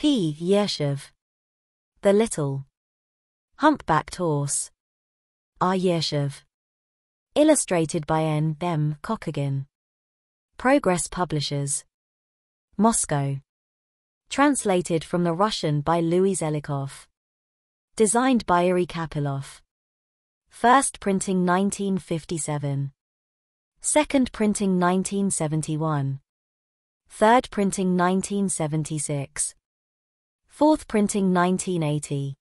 P. Yershov. The Little. Humpbacked Horse. R. Yershov. Illustrated by N. M. Kochergin. Progress Publishers. Moscow. Translated from the Russian by Louis Zellikoff. Designed by Iri Kapilov. First printing 1957. Second printing 1971. Third printing 1976. Fourth printing 1980.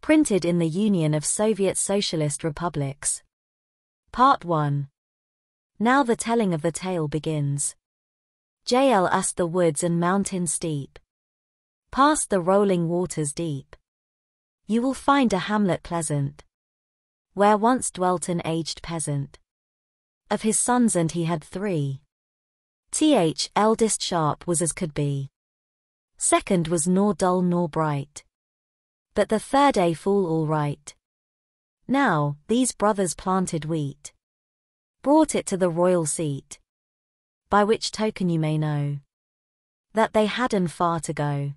Printed in the Union of Soviet Socialist Republics. Part 1. Now the telling of the tale begins. JL us the woods and mountains steep. Past the rolling waters deep. You will find a hamlet pleasant. Where once dwelt an aged peasant. Of his sons and he had three. Th eldest sharp was as could be. Second was nor dull nor bright. But the third a fool all right. Now, these brothers planted wheat. Brought it to the royal seat. By which token you may know. That they hadn't far to go.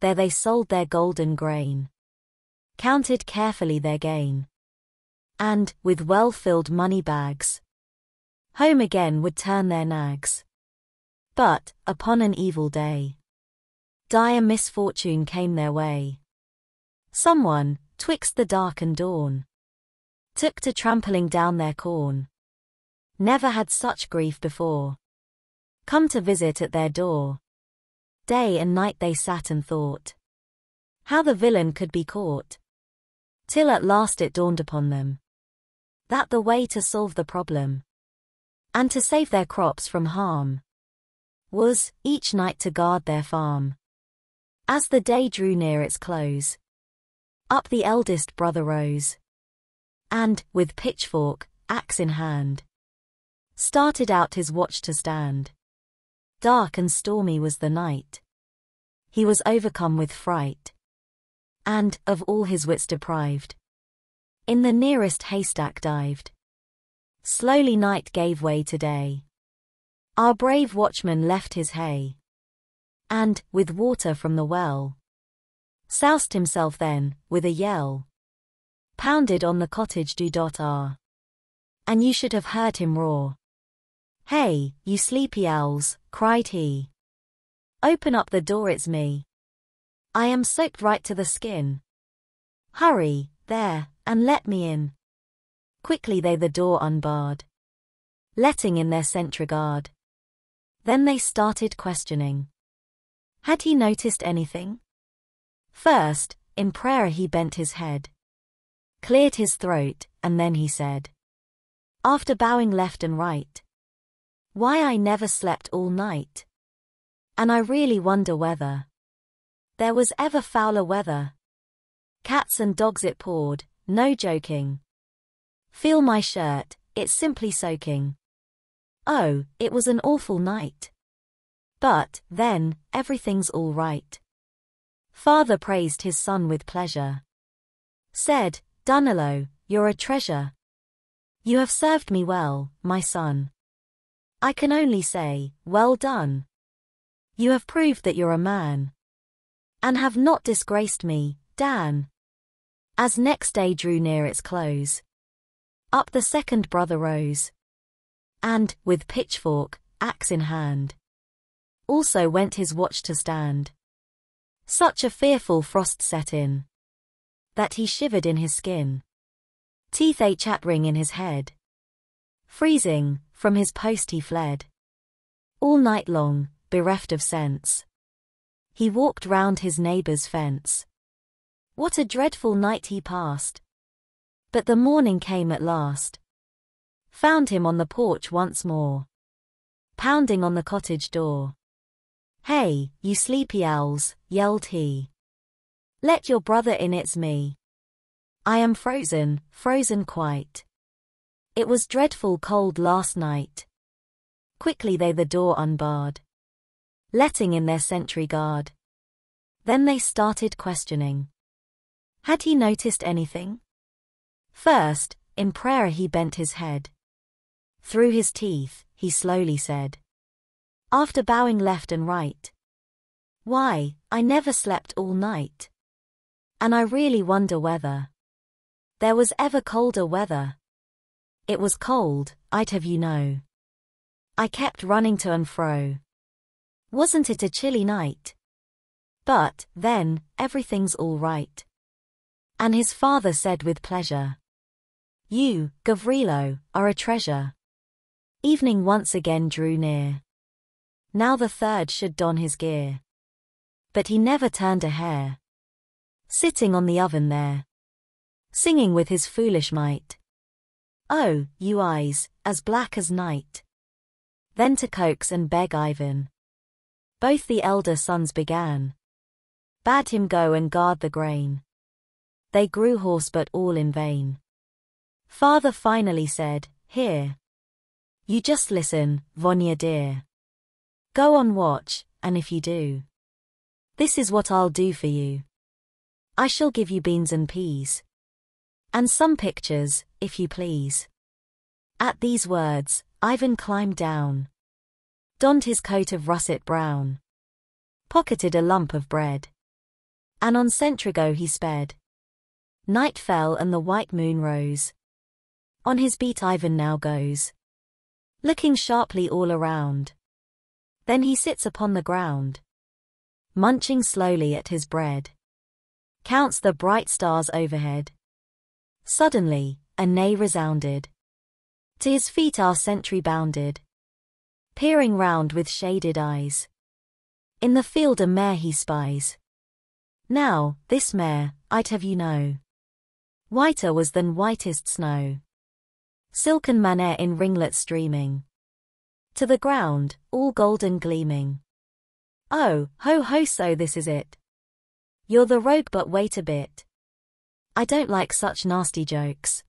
There they sold their golden grain. Counted carefully their gain. And, with well-filled money bags, home again would turn their nags. But, upon an evil day, dire misfortune came their way. Someone, twixt the dark and dawn, took to trampling down their corn. Never had such grief before. Come to visit at their door. Day and night they sat and thought. How the villain could be caught. Till at last it dawned upon them. That the way to solve the problem and to save their crops from harm, was, each night to guard their farm. As the day drew near its close, up the eldest brother rose, and, with pitchfork, axe in hand, started out his watch to stand. Dark and stormy was the night. He was overcome with fright, and, of all his wits deprived, in the nearest haystack dived. Slowly night gave way to day. Our brave watchman left his hay. And, with water from the well, soused himself then, with a yell. Pounded on the cottage do.r. And you should have heard him roar. Hey, you sleepy owls, cried he. Open up the door, it's me. I am soaked right to the skin. Hurry, there, and let me in. Quickly they the door unbarred, letting in their sentry guard. Then they started questioning. Had he noticed anything? First, in prayer he bent his head, cleared his throat, and then he said, After bowing left and right, Why I never slept all night. And I really wonder whether there was ever fouler weather. Cats and dogs it poured, no joking. Feel my shirt, it's simply soaking. Oh, it was an awful night. But, then, everything's all right. Father praised his son with pleasure. Said, Danilo, you're a treasure. You have served me well, my son. I can only say, well done. You have proved that you're a man. And have not disgraced me, Dan. As next day drew near its close, up the second brother rose. And, with pitchfork, axe in hand, also went his watch to stand. Such a fearful frost set in, that he shivered in his skin. Teeth a chattering in his head. Freezing, from his post he fled. All night long, bereft of sense. He walked round his neighbour's fence. What a dreadful night he passed. But the morning came at last. Found him on the porch once more. Pounding on the cottage door. Hey, you sleepy owls, yelled he. Let your brother in, it's me. I am frozen, frozen quite. It was dreadful cold last night. Quickly they the door unbarred. Letting in their sentry guard. Then they started questioning. Had he noticed anything? First, in prayer he bent his head. Through his teeth, he slowly said. After bowing left and right. Why, I never slept all night. And I really wonder whether there was ever colder weather. It was cold, I'd have you know. I kept running to and fro. Wasn't it a chilly night? But, then, everything's all right. And his father said with pleasure. You, Gavrilo, are a treasure. Evening once again drew near. Now the third should don his gear. But he never turned a hair. Sitting on the oven there. Singing with his foolish might. Oh, you eyes, as black as night. Then to coax and beg Ivan. Both the elder sons began. Bade him go and guard the grain. They grew hoarse but all in vain. Father finally said, Here. You just listen, Vanya dear. Go on watch, and if you do. This is what I'll do for you. I shall give you beans and peas. And some pictures, if you please. At these words, Ivan climbed down. Donned his coat of russet brown. Pocketed a lump of bread. And on sentry-go he sped. Night fell and the white moon rose. On his beat Ivan now goes. Looking sharply all around. Then he sits upon the ground. Munching slowly at his bread. Counts the bright stars overhead. Suddenly, a neigh resounded. To his feet our sentry bounded. Peering round with shaded eyes. In the field a mare he spies. Now, this mare, I'd have you know. Whiter was than whitest snow. Silken mane in ringlets streaming. To the ground, all golden gleaming. Oh, ho ho so this is it. You're the rogue but wait a bit. I don't like such nasty jokes.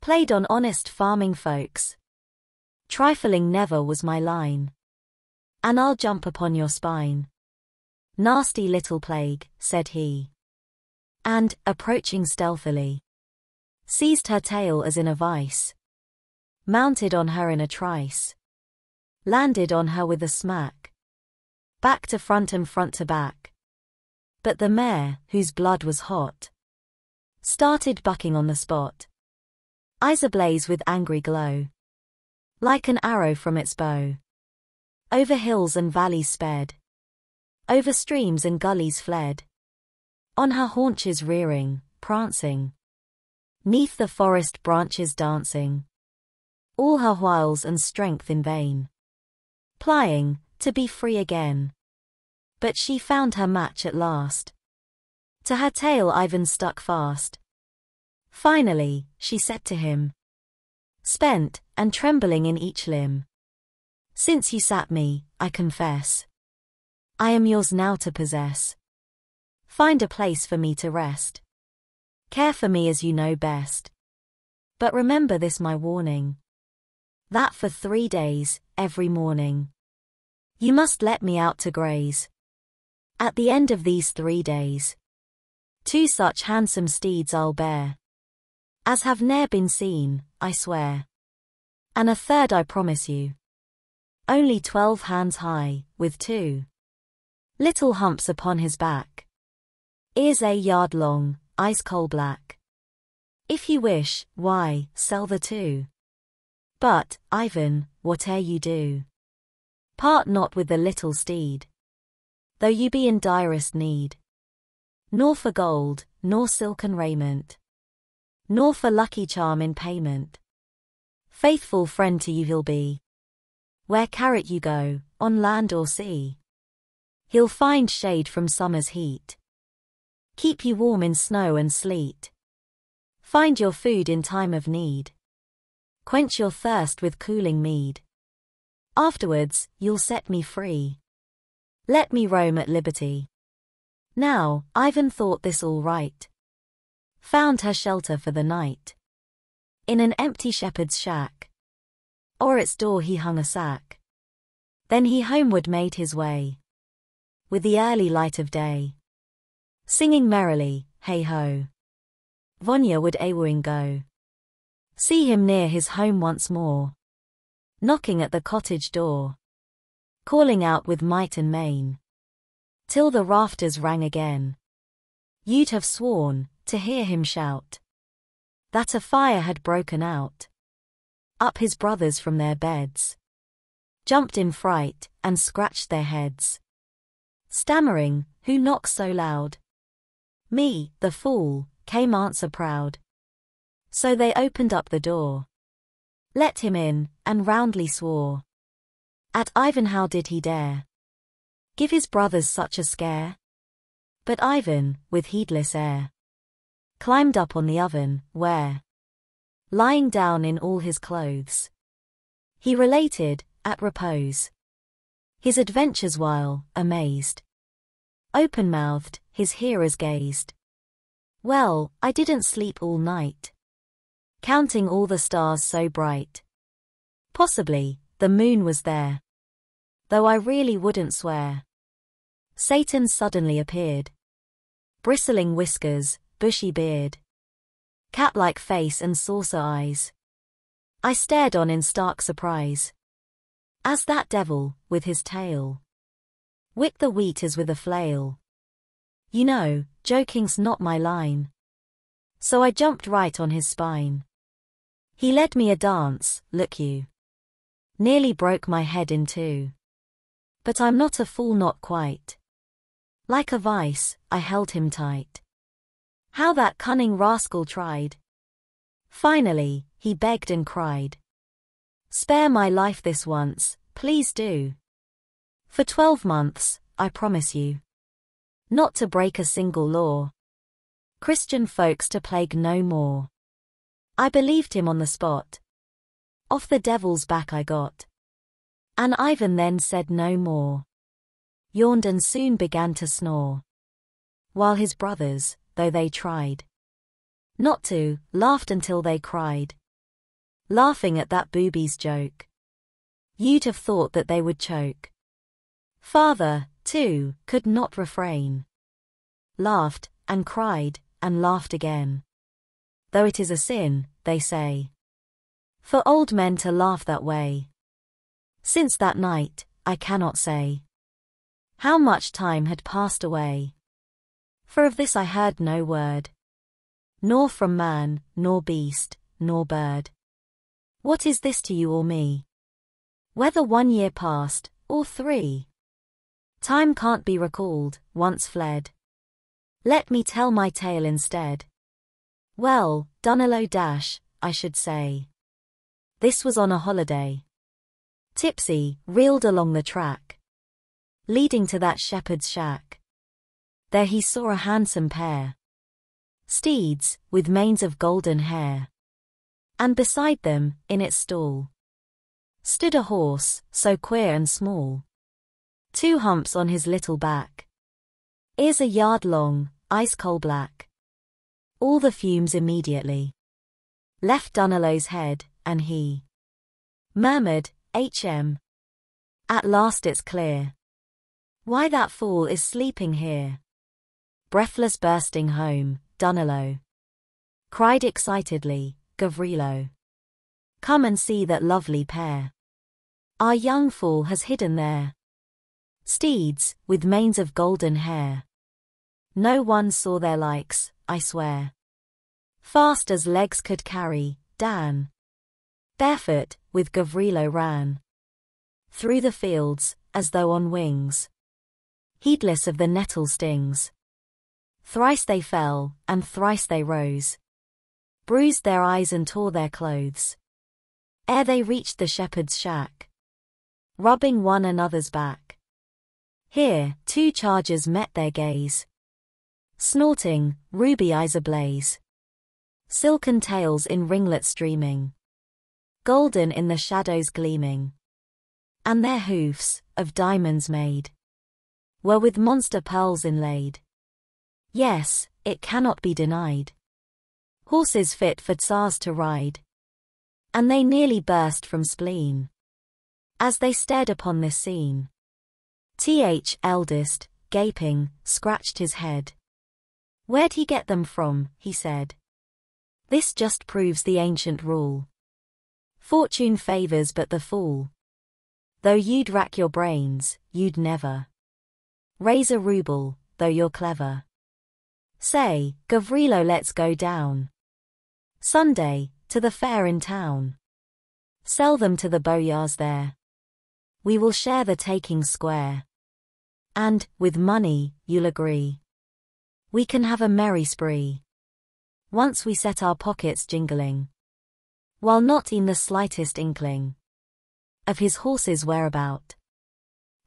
Played on honest farming folks. Trifling never was my line. And I'll jump upon your spine. Nasty little plague, said he. And, approaching stealthily, seized her tail as in a vice. Mounted on her in a trice. Landed on her with a smack. Back to front and front to back. But the mare, whose blood was hot, started bucking on the spot. Eyes ablaze with angry glow. Like an arrow from its bow. Over hills and valleys sped. Over streams and gullies fled. On her haunches rearing, prancing. Neath the forest branches dancing. All her wiles and strength in vain. Plying, to be free again. But she found her match at last. To her tail Ivan stuck fast. Finally, she said to him. Spent, and trembling in each limb. Since you sat me, I confess. I am yours now to possess. Find a place for me to rest. Care for me as you know best. But remember this my warning. That for three days, every morning. You must let me out to graze. At the end of these three days, Two such handsome steeds I'll bear. As have ne'er been seen, I swear. And a third I promise you. Only twelve hands high, with two little humps upon his back. Ears a yard long, ice coal black. If you wish, why, sell the two. But, Ivan, whate'er you do, part not with the little steed. Though you be in direst need nor for gold, nor silken raiment, nor for lucky charm in payment. Faithful friend to you he'll be. Where carrot you go, on land or sea. He'll find shade from summer's heat. Keep you warm in snow and sleet. Find your food in time of need. Quench your thirst with cooling mead. Afterwards, you'll set me free. Let me roam at liberty. Now, Ivan thought this all right. Found her shelter for the night. In an empty shepherd's shack. O'er its door he hung a sack. Then he homeward made his way. With the early light of day. Singing merrily, hey ho. Vanya would awooing go. See him near his home once more. Knocking at the cottage door. Calling out with might and main. till the rafters rang again. You'd have sworn, to hear him shout, that a fire had broken out. Up his brothers from their beds, jumped in fright, and scratched their heads. Stammering, who knocks so loud? Me, the fool, came answer proud. So they opened up the door. Let him in, and roundly swore. At Ivan how did he dare? Give his brothers such a scare? But Ivan, with heedless air, climbed up on the oven, where, lying down in all his clothes, he related, at repose, his adventures while, amazed, open-mouthed, his hearers gazed. Well, I didn't sleep all night, counting all the stars so bright. Possibly, the moon was there, though I really wouldn't swear. Satan suddenly appeared. Bristling whiskers, bushy beard. Cat-like face and saucer eyes. I stared on in stark surprise. As that devil, with his tail, whipped the wheat as with a flail. You know, joking's not my line. So I jumped right on his spine. He led me a dance, look you. Nearly broke my head in two. But I'm not a fool not quite. Like a vice, I held him tight. How that cunning rascal tried. Finally, he begged and cried. Spare my life this once, please do. For twelve months, I promise you. Not to break a single law. Christian folks to plague no more. I believed him on the spot. Off the devil's back I got. And Ivan then said no more yawned and soon began to snore. While his brothers, though they tried not to, laughed until they cried. Laughing at that booby's joke. You'd have thought that they would choke. Father, too, could not refrain. Laughed, and cried, and laughed again. Though it is a sin, they say. For old men to laugh that way. Since that night, I cannot say. How much time had passed away. For of this I heard no word. Nor from man, nor beast, nor bird. What is this to you or me? Whether one year passed, or three. Time can't be recalled, once fled. Let me tell my tale instead. Well, Danilo Dash, I should say. This was on a holiday. Tipsy, reeled along the track leading to that shepherd's shack. There he saw a handsome pair. Steeds, with manes of golden hair. And beside them, in its stall, stood a horse, so queer and small. Two humps on his little back. Ears a yard long, ice coal black. All the fumes immediately left Danilo's head, and he murmured, H.M. At last it's clear. Why that fool is sleeping here. Breathless bursting home, Danilo. Cried excitedly, Gavrilo. Come and see that lovely pair. Our young fool has hidden there. Steeds, with manes of golden hair. No one saw their likes, I swear. Fast as legs could carry, Dan. Barefoot, with Gavrilo ran. Through the fields, as though on wings heedless of the nettle stings. Thrice they fell, and thrice they rose. Bruised their eyes and tore their clothes. Ere they reached the shepherd's shack. Rubbing one another's back. Here, two chargers met their gaze. Snorting, ruby eyes ablaze. Silken tails in ringlets streaming. Golden in the shadows gleaming. And their hoofs, of diamonds made were with monster pearls inlaid. Yes, it cannot be denied. Horses fit for tsars to ride. And they nearly burst from spleen. As they stared upon this scene. Th eldest, gaping, scratched his head. Where'd he get them from, he said. This just proves the ancient rule. Fortune favors but the fool. Though you'd rack your brains, you'd never Raise a ruble, though you're clever. Say, Gavrilo let's go down. Sunday, to the fair in town. Sell them to the boyars there. We will share the taking square. And, with money, you'll agree. We can have a merry spree. Once we set our pockets jingling. While not in the slightest inkling of his horse's whereabout.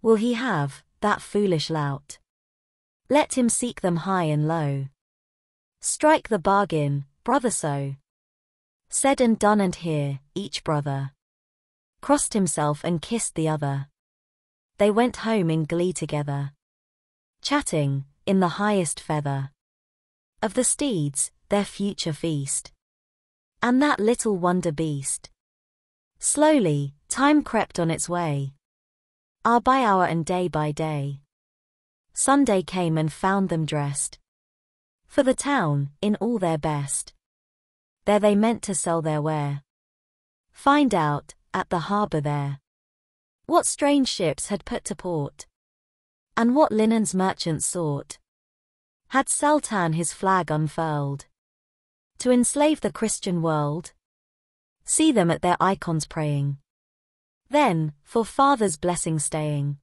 Will he have, that foolish lout? Let him seek them high and low. Strike the bargain, brother so. Said and done and here, each brother crossed himself and kissed the other. They went home in glee together. Chatting, in the highest feather. Of the steeds, their future feast. And that little wonder beast. Slowly, time crept on its way. Hour by hour and day by day. Sunday came and found them dressed. For the town, in all their best. There they meant to sell their ware. Find out, at the harbour there. What strange ships had put to port. And what linens merchants sought. Had Sultan his flag unfurled. To enslave the Christian world. See them at their icons praying. Then, for father's blessing staying.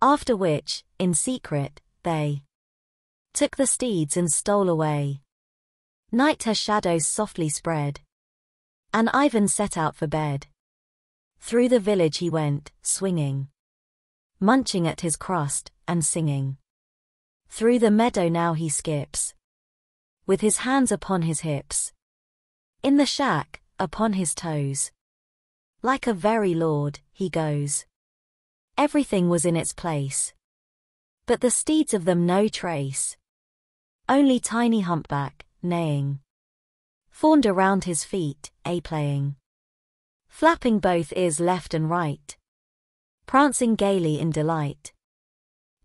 After which, in secret, they took the steeds and stole away. Night her shadows softly spread. And Ivan set out for bed. Through the village he went, swinging. Munching at his crust, and singing. Through the meadow now he skips. With his hands upon his hips. In the shack, upon his toes. Like a very lord, he goes. Everything was in its place. But the steeds of them no trace. Only tiny humpback, neighing. Fawned around his feet, a playing. Flapping both ears left and right. Prancing gaily in delight.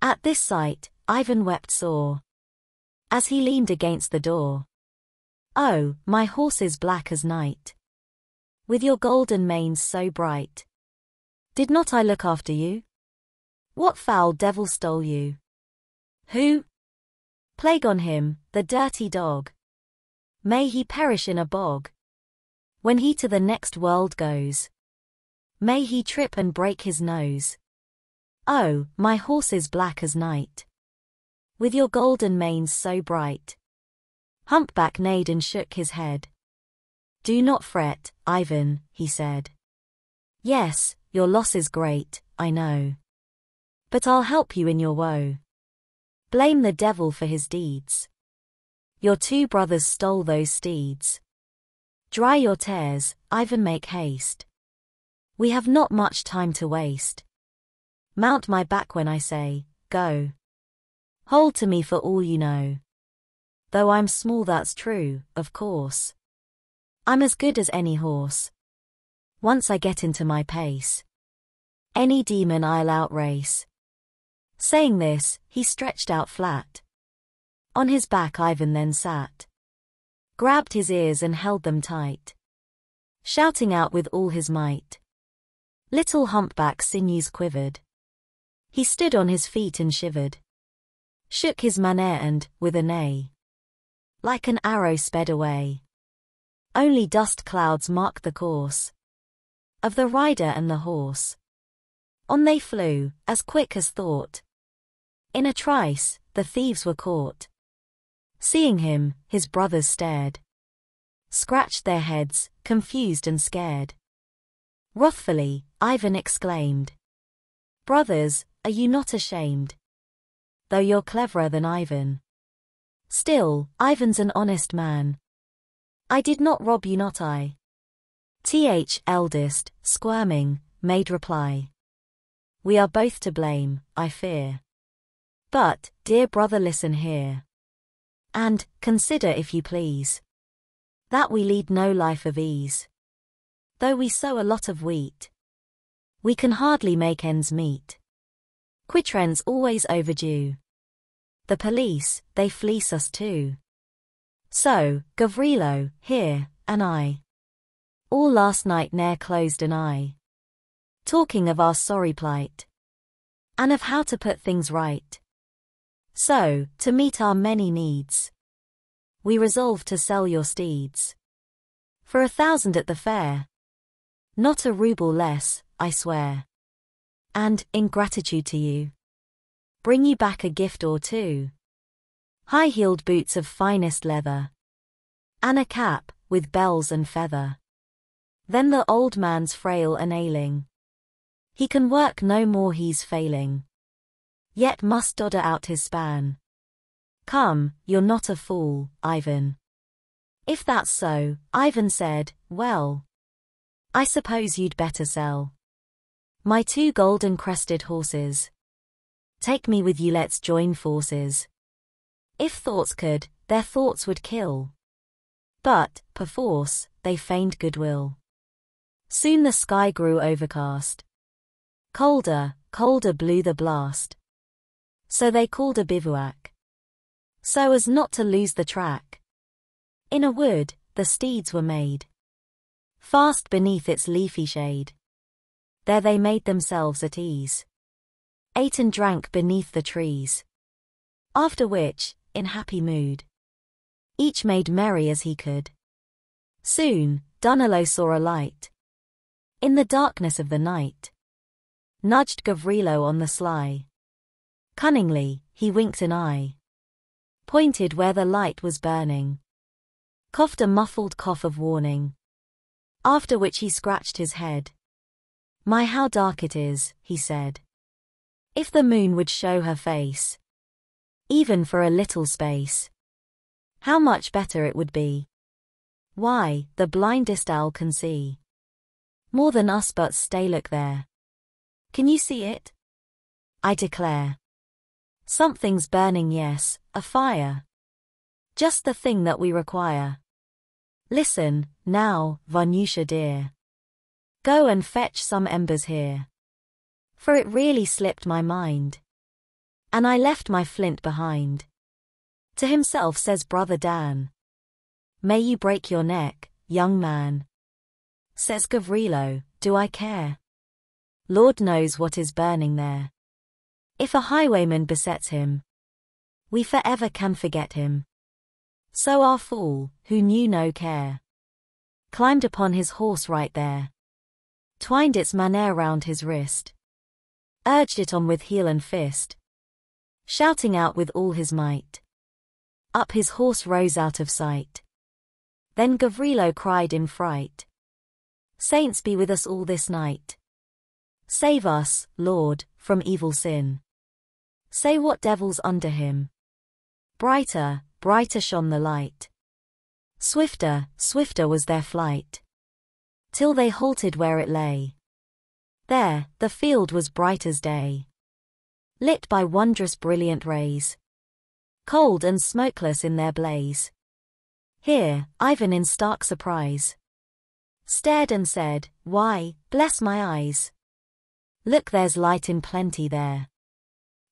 At this sight, Ivan wept sore. As he leaned against the door. Oh, my horse is black as night. With your golden manes so bright. Did not I look after you? What foul devil stole you? Who? Plague on him, the dirty dog. May he perish in a bog. When he to the next world goes. May he trip and break his nose. Oh, my horse is black as night. With your golden manes so bright. Humpback neighed and shook his head. Do not fret, Ivan, he said. Yes, your loss is great, I know. But I'll help you in your woe. Blame the devil for his deeds. Your two brothers stole those steeds. Dry your tears, Ivan make haste. We have not much time to waste. Mount my back when I say, go. Hold to me for all you know. Though I'm small that's true, of course. I'm as good as any horse. Once I get into my pace. Any demon I'll outrace. Saying this, he stretched out flat. On his back Ivan then sat. Grabbed his ears and held them tight. Shouting out with all his might. Little humpback sinews quivered. He stood on his feet and shivered. Shook his maner and, with a neigh. Like an arrow sped away. Only dust clouds marked the course. Of the rider and the horse. On they flew, as quick as thought. In a trice, the thieves were caught. Seeing him, his brothers stared. Scratched their heads, confused and scared. Wrathfully, Ivan exclaimed. Brothers, are you not ashamed? Though you're cleverer than Ivan. Still, Ivan's an honest man. I did not rob you not I. Th eldest, squirming, made reply. We are both to blame, I fear. But, dear brother listen here. And, consider if you please. That we lead no life of ease. Though we sow a lot of wheat. We can hardly make ends meet. Quitrent's always overdue. The police, they fleece us too. So, Gavrilo, here, and I. All last night ne'er closed an eye. Talking of our sorry plight. And of how to put things right. So, to meet our many needs, we resolve to sell your steeds. For a thousand at the fair. Not a ruble less, I swear. And, in gratitude to you, bring you back a gift or two. High-heeled boots of finest leather. And a cap, with bells and feather. Then the old man's frail and ailing. He can work no more he's failing. Yet must dodder out his span. Come, you're not a fool, Ivan. If that's so, Ivan said, well. I suppose you'd better sell. My two golden crested horses. Take me with you let's join forces. If thoughts could, their thoughts would kill. But, perforce, they feigned goodwill. Soon the sky grew overcast. Colder, colder blew the blast. So they called a bivouac. So as not to lose the track. In a wood, the steeds were made. Fast beneath its leafy shade. There they made themselves at ease. Ate and drank beneath the trees. After which, in happy mood, each made merry as he could. Soon, Danilo saw a light. In the darkness of the night. Nudged Gavrilo on the sly. Cunningly, he winked an eye. Pointed where the light was burning coughed a muffled cough of warning. After which he scratched his head. My how dark it is, he said. If the moon would show her face. Even for a little space. How much better it would be. Why, the blindest owl can see. More than us but stay look there. Can you see it? I declare. Something's burning yes, a fire. Just the thing that we require. Listen, now, Vanyusha dear. Go and fetch some embers here. For it really slipped my mind. And I left my flint behind. To himself says Brother Dan. May you break your neck, young man. Says Gavrilo, do I care? Lord knows what is burning there. If a highwayman besets him, we forever can forget him. So our fool, who knew no care, climbed upon his horse right there, twined its maner round his wrist, urged it on with heel and fist, shouting out with all his might. Up his horse rose out of sight. Then Gavrilo cried in fright. Saints be with us all this night. Save us, Lord, from evil sin. Say what devil's under him. Brighter, brighter shone the light. Swifter, swifter was their flight. Till they halted where it lay. There, the field was bright as day. Lit by wondrous brilliant rays. Cold and smokeless in their blaze. Here, Ivan in stark surprise. Stared and said, Why, bless my eyes. Look there's light in plenty there.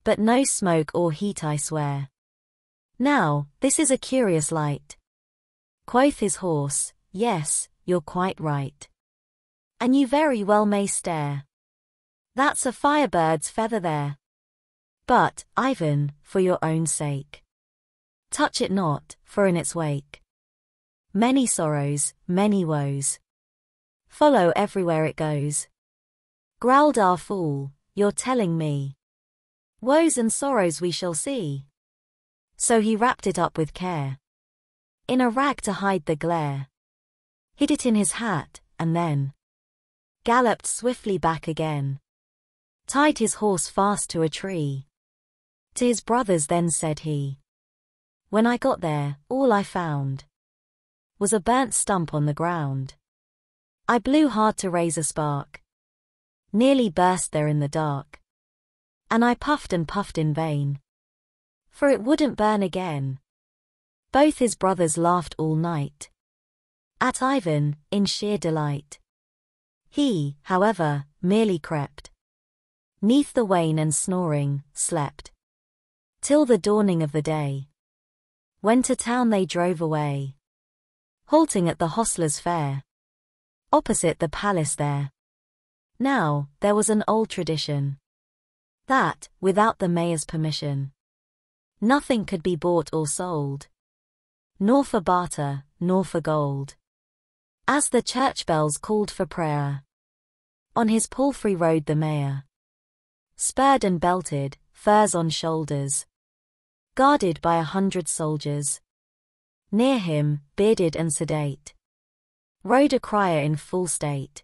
But no smoke or heat I swear. Now, this is a curious light. Quoth his horse, Yes, you're quite right. And you very well may stare. That's a firebird's feather there. But, Ivan, for your own sake. Touch it not, for in its wake. Many sorrows, many woes. Follow everywhere it goes. Growled our fool, you're telling me. Woes and sorrows we shall see. So he wrapped it up with care. In a rag to hide the glare. Hid it in his hat, and then galloped swiftly back again. Tied his horse fast to a tree. To his brothers then said he. When I got there, all I found was a burnt stump on the ground. I blew hard to raise a spark. Nearly burst there in the dark. And I puffed and puffed in vain for it wouldn't burn again. Both his brothers laughed all night. At Ivan, in sheer delight. He, however, merely crept. Neath the wain and snoring, slept. Till the dawning of the day. When to town they drove away. Halting at the hostler's fair. Opposite the palace there. Now, there was an old tradition. That, without the mayor's permission, Nothing could be bought or sold. Nor for barter, nor for gold. As the church bells called for prayer. On his palfrey rode the mayor. Spurred and belted, furs on shoulders. Guarded by a hundred soldiers. Near him, bearded and sedate. Rode a crier in full state.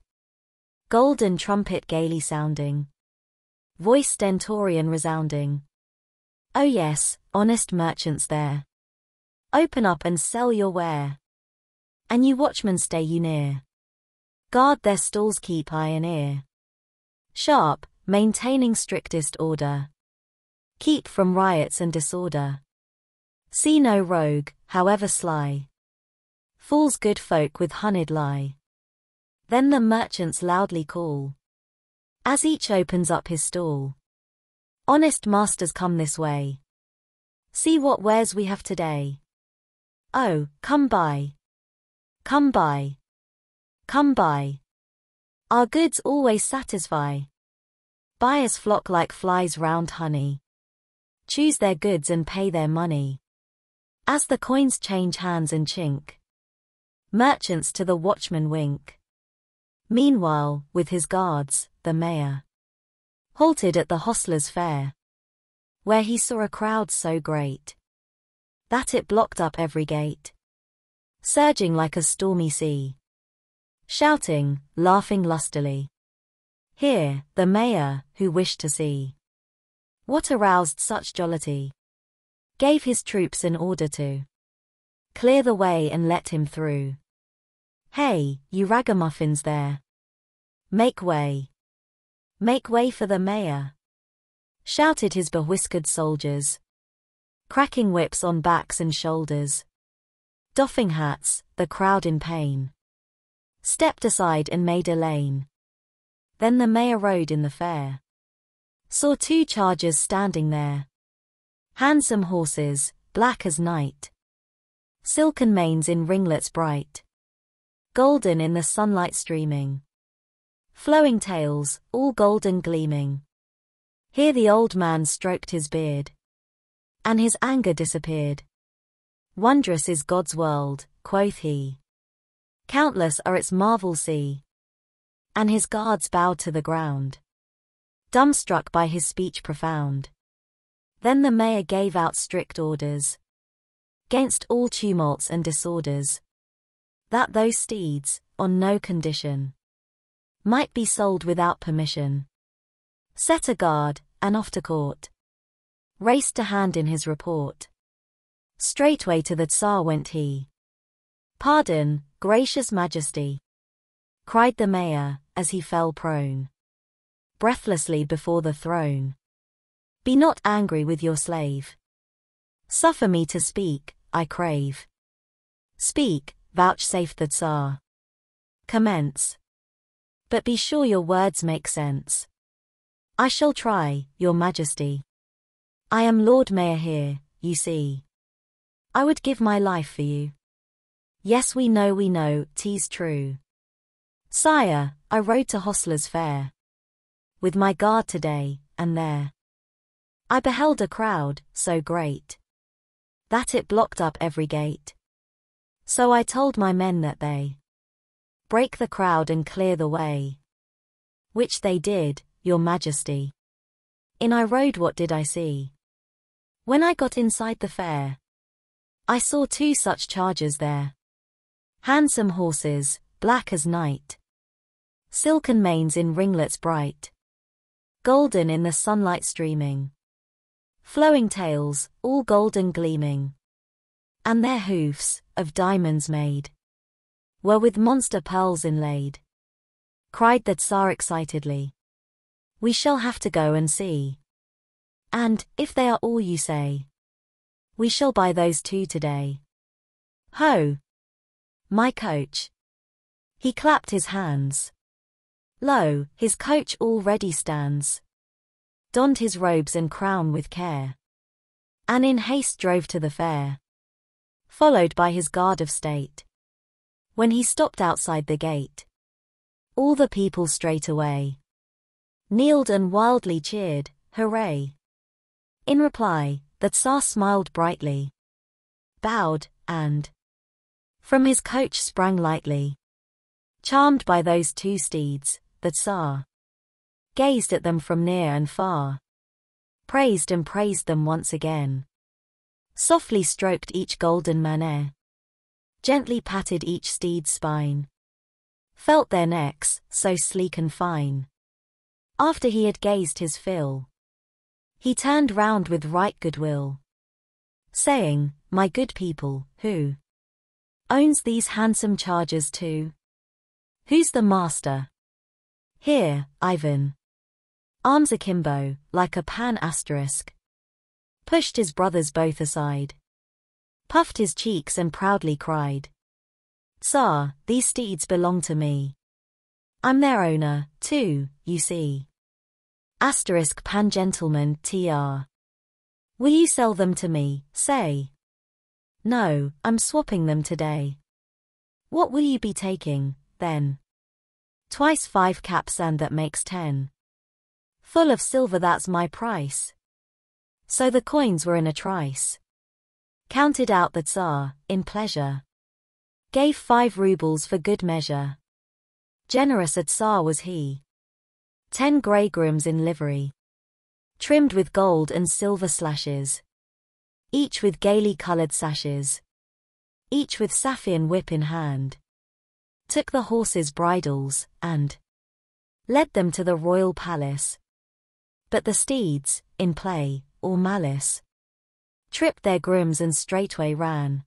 Golden trumpet gaily sounding. Voice stentorian resounding. Oh yes, honest merchants there. Open up and sell your ware. And you watchmen stay you near. Guard their stalls keep eye and ear. Sharp, maintaining strictest order. Keep from riots and disorder. See no rogue, however sly. Fools good folk with honeyed lie. Then the merchants loudly call. As each opens up his stall. Honest masters come this way. See what wares we have today. Oh, come buy. Come buy. Come buy. Our goods always satisfy. Buyers flock like flies round honey. Choose their goods and pay their money. As the coins change hands and chink. Merchants to the watchman wink. Meanwhile, with his guards, the mayor halted at the hostler's fair, where he saw a crowd so great that it blocked up every gate, surging like a stormy sea shouting, laughing lustily. Here, the mayor, who wished to see what aroused such jollity, gave his troops an order to clear the way and let him through. Hey, you ragamuffins there. Make way. Make way for the mayor. Shouted his bewhiskered soldiers. Cracking whips on backs and shoulders. Doffing hats, the crowd in pain stepped aside and made a lane. Then the mayor rode in the fair. Saw two chargers standing there. Handsome horses, black as night. Silken manes in ringlets bright. Golden in the sunlight streaming. Flowing tails, all golden gleaming. Here the old man stroked his beard. And his anger disappeared. Wondrous is God's world, quoth he. Countless are its marvels see. And his guards bowed to the ground. Dumbstruck by his speech profound. Then the mayor gave out strict orders. Gainst all tumults and disorders. That those steeds, on no condition, might be sold without permission. Set a guard, and off to court. Raced to hand in his report. Straightway to the Tsar went he. Pardon, gracious majesty, cried the mayor, as he fell prone, breathlessly before the throne. Be not angry with your slave. Suffer me to speak, I crave. Speak, vouchsafe the Tsar. Commence. But be sure your words make sense. I shall try, your majesty. I am Lord Mayor here, you see. I would give my life for you. Yes we know we know, tis true. Sire, I rode to Hostler's Fair. With my guard today, and there. I beheld a crowd, so great. That it blocked up every gate. So I told my men that they break the crowd and clear the way. Which they did, your majesty. In I rode what did I see? When I got inside the fair, I saw two such chargers there. Handsome horses, black as night. Silken manes in ringlets bright. Golden in the sunlight streaming. Flowing tails, all golden gleaming. And their hoofs, of diamonds made, were with monster pearls inlaid. Cried the Tsar excitedly. We shall have to go and see. And, if they are all you say, we shall buy those two today. Ho! My coach. He clapped his hands. Lo, his coach already stands. Donned his robes and crown with care. And in haste drove to the fair. Followed by his guard of state. When he stopped outside the gate. All the people straight away Kneeled and wildly cheered, hooray. In reply, the Tsar smiled brightly, bowed, and from his coach sprang lightly. Charmed by those two steeds, the Tsar gazed at them from near and far, praised and praised them once again, softly stroked each golden mane, gently patted each steed's spine, felt their necks, so sleek and fine. After he had gazed his fill, he turned round with right goodwill, saying, My good people, who owns these handsome chargers too? Who's the master? Here, Ivan. Arms akimbo, like a pan asterisk. Pushed his brothers both aside. Puffed his cheeks and proudly cried. Tsar, these steeds belong to me. I'm their owner, too, you see. Asterisk pan gentleman tr. Will you sell them to me, say? No, I'm swapping them today. What will you be taking, then? Twice five caps and that makes ten. Full of silver that's my price. So the coins were in a trice. Counted out the Tsar, in pleasure. Gave five rubles for good measure. Generous a Tsar was he. Ten grey grooms in livery. Trimmed with gold and silver slashes. Each with gaily coloured sashes. Each with sapphire whip in hand. Took the horses' bridles, and led them to the royal palace. But the steeds, in play, or malice, tripped their grooms and straightway ran.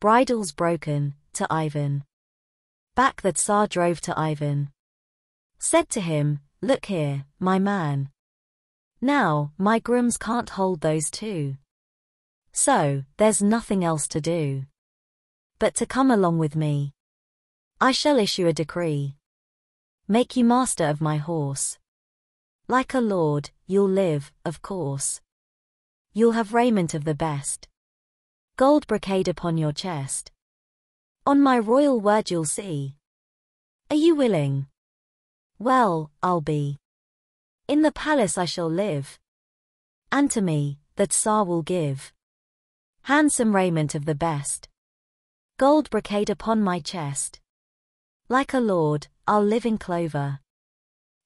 Bridles broken, to Ivan. Back the Tsar drove to Ivan. Said to him, Look here, my man. Now, my grooms can't hold those two. So, there's nothing else to do. But to come along with me. I shall issue a decree. Make you master of my horse. Like a lord, you'll live, of course. You'll have raiment of the best. Gold brocade upon your chest. On my royal word you'll see. Are you willing? Well, I'll be. In the palace I shall live. And to me, that Tsar will give. Handsome raiment of the best. Gold brocade upon my chest. Like a lord, I'll live in clover.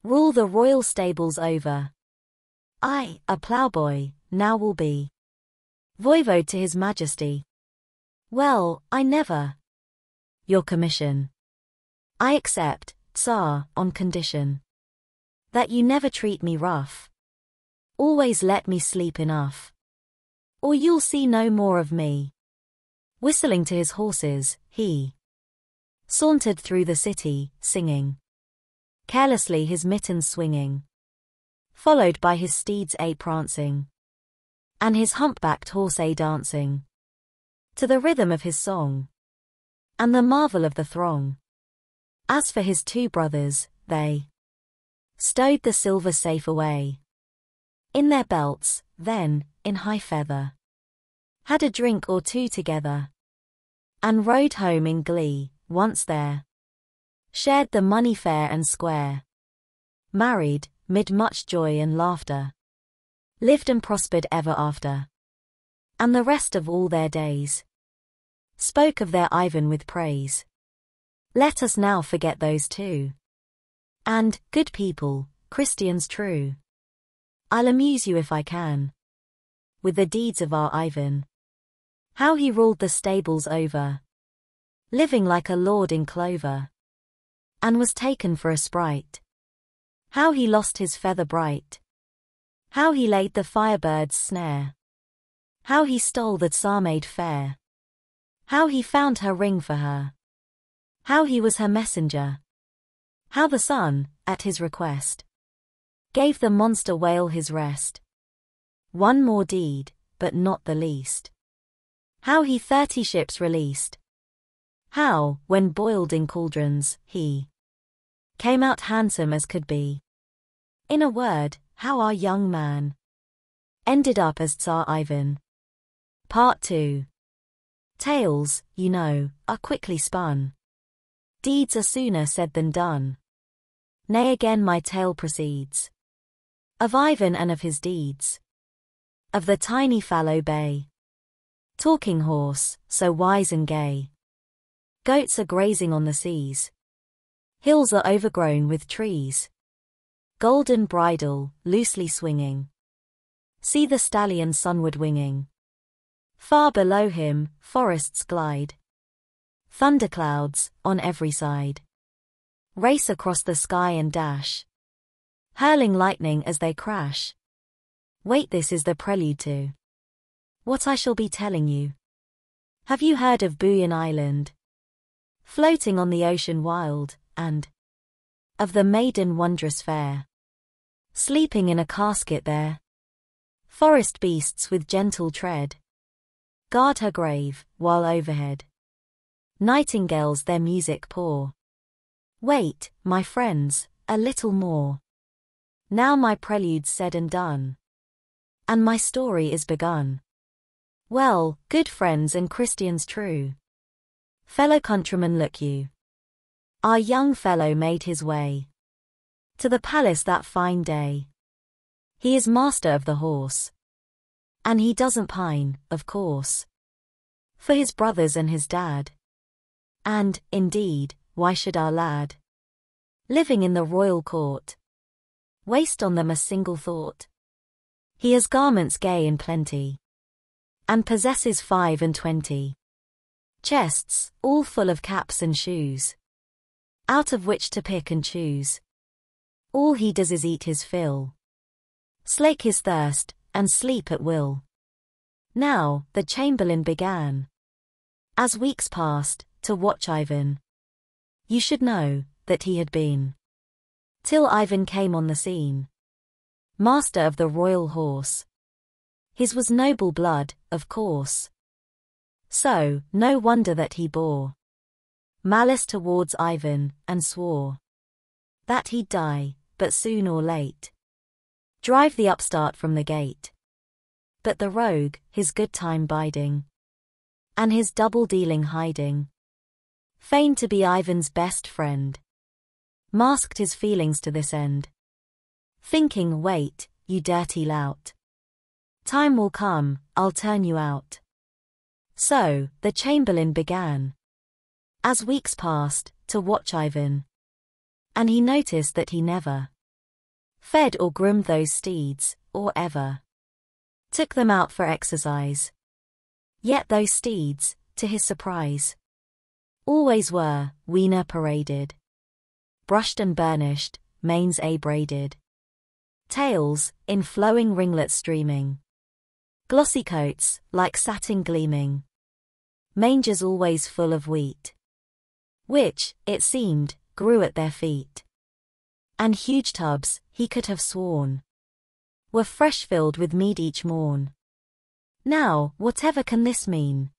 Rule the royal stables over. I, a ploughboy, now will be. Voivode to his majesty. Well, I never. Your commission. I accept, Tsar, on condition that you never treat me rough. Always let me sleep enough. Or you'll see no more of me. Whistling to his horses, he sauntered through the city, singing. Carelessly his mittens swinging. Followed by his steeds a prancing. And his humpbacked horse a dancing. To the rhythm of his song. And the marvel of the throng. As for his two brothers, they stowed the silver safe away in their belts, then, in high feather, had a drink or two together, and rode home in glee, once there, shared the money fair and square, married, mid much joy and laughter, lived and prospered ever after, and the rest of all their days spoke of their Ivan with praise. Let us now forget those two. And, good people, Christians true. I'll amuse you if I can. With the deeds of our Ivan. How he ruled the stables over. Living like a lord in clover. And was taken for a sprite. How he lost his feather bright. How he laid the firebird's snare. How he stole the Tsar maid fair. How he found her ring for her. How he was her messenger. How the sun, at his request, gave the monster whale his rest. One more deed, but not the least. How he thirty ships released. How, when boiled in cauldrons, he came out handsome as could be. In a word, how our young man ended up as Tsar Ivan. Part 2 Tales, you know, are quickly spun. Deeds are sooner said than done. Nay again my tale proceeds. Of Ivan and of his deeds. of the tiny fallow bay. Talking horse, so wise and gay. Goats are grazing on the seas. Hills are overgrown with trees. Golden bridle, loosely swinging. See the stallion sunward winging. Far below him, forests glide. Thunderclouds, on every side. Race across the sky and dash. Hurling lightning as they crash. Wait, this is the prelude to what I shall be telling you. Have you heard of Buyan Island? Floating on the ocean wild, and of the maiden wondrous fair. Sleeping in a casket there. Forest beasts with gentle tread guard her grave, while overhead nightingales their music pour. Wait, my friends, a little more. Now my prelude's said and done. And my story is begun. Well, good friends and Christians true. Fellow countrymen look you. Our young fellow made his way. To the palace that fine day. He is master of the horse. And he doesn't pine, of course. For his brothers and his dad. And, indeed, why should our lad? Living in the royal court. Waste on them a single thought. He has garments gay in plenty. And possesses five and twenty. Chests, all full of caps and shoes. Out of which to pick and choose. All he does is eat his fill. Slake his thirst, and sleep at will. Now, the chamberlain began. As weeks passed, to watch Ivan. You should know that he had been. Till Ivan came on the scene. Master of the royal horse. His was noble blood, of course. So, no wonder that he bore malice towards Ivan, and swore that he'd die, but soon or late. Drive the upstart from the gate. But the rogue, his good time biding, and his double dealing hiding. Feigned to be Ivan's best friend. Masked his feelings to this end. Thinking, wait, you dirty lout. Time will come, I'll turn you out. So, the chamberlain began. As weeks passed, to watch Ivan. And he noticed that he never fed or groomed those steeds, or ever took them out for exercise. Yet those steeds, to his surprise, always were, wiener paraded. Brushed and burnished, manes a braided. Tails, in flowing ringlets streaming. Glossy coats, like satin gleaming. Mangers always full of wheat. Which, it seemed, grew at their feet. And huge tubs, he could have sworn, were fresh filled with mead each morn. Now, whatever can this mean?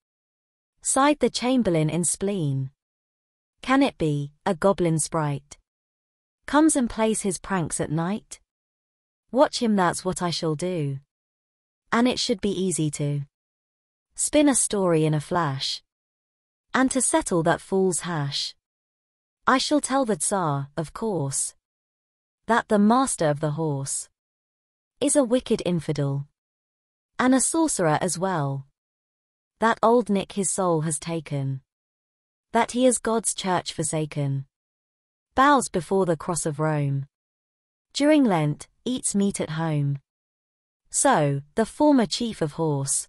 Sighed the chamberlain in spleen. Can it be, a goblin sprite? Comes and plays his pranks at night? Watch him that's what I shall do. And it should be easy to spin a story in a flash. And to settle that fool's hash. I shall tell the Tsar, of course, that the master of the horse is a wicked infidel. And a sorcerer as well. That old Nick his soul has taken. That he is God's church forsaken. Bows before the cross of Rome. During Lent, eats meat at home. So, the former chief of horse.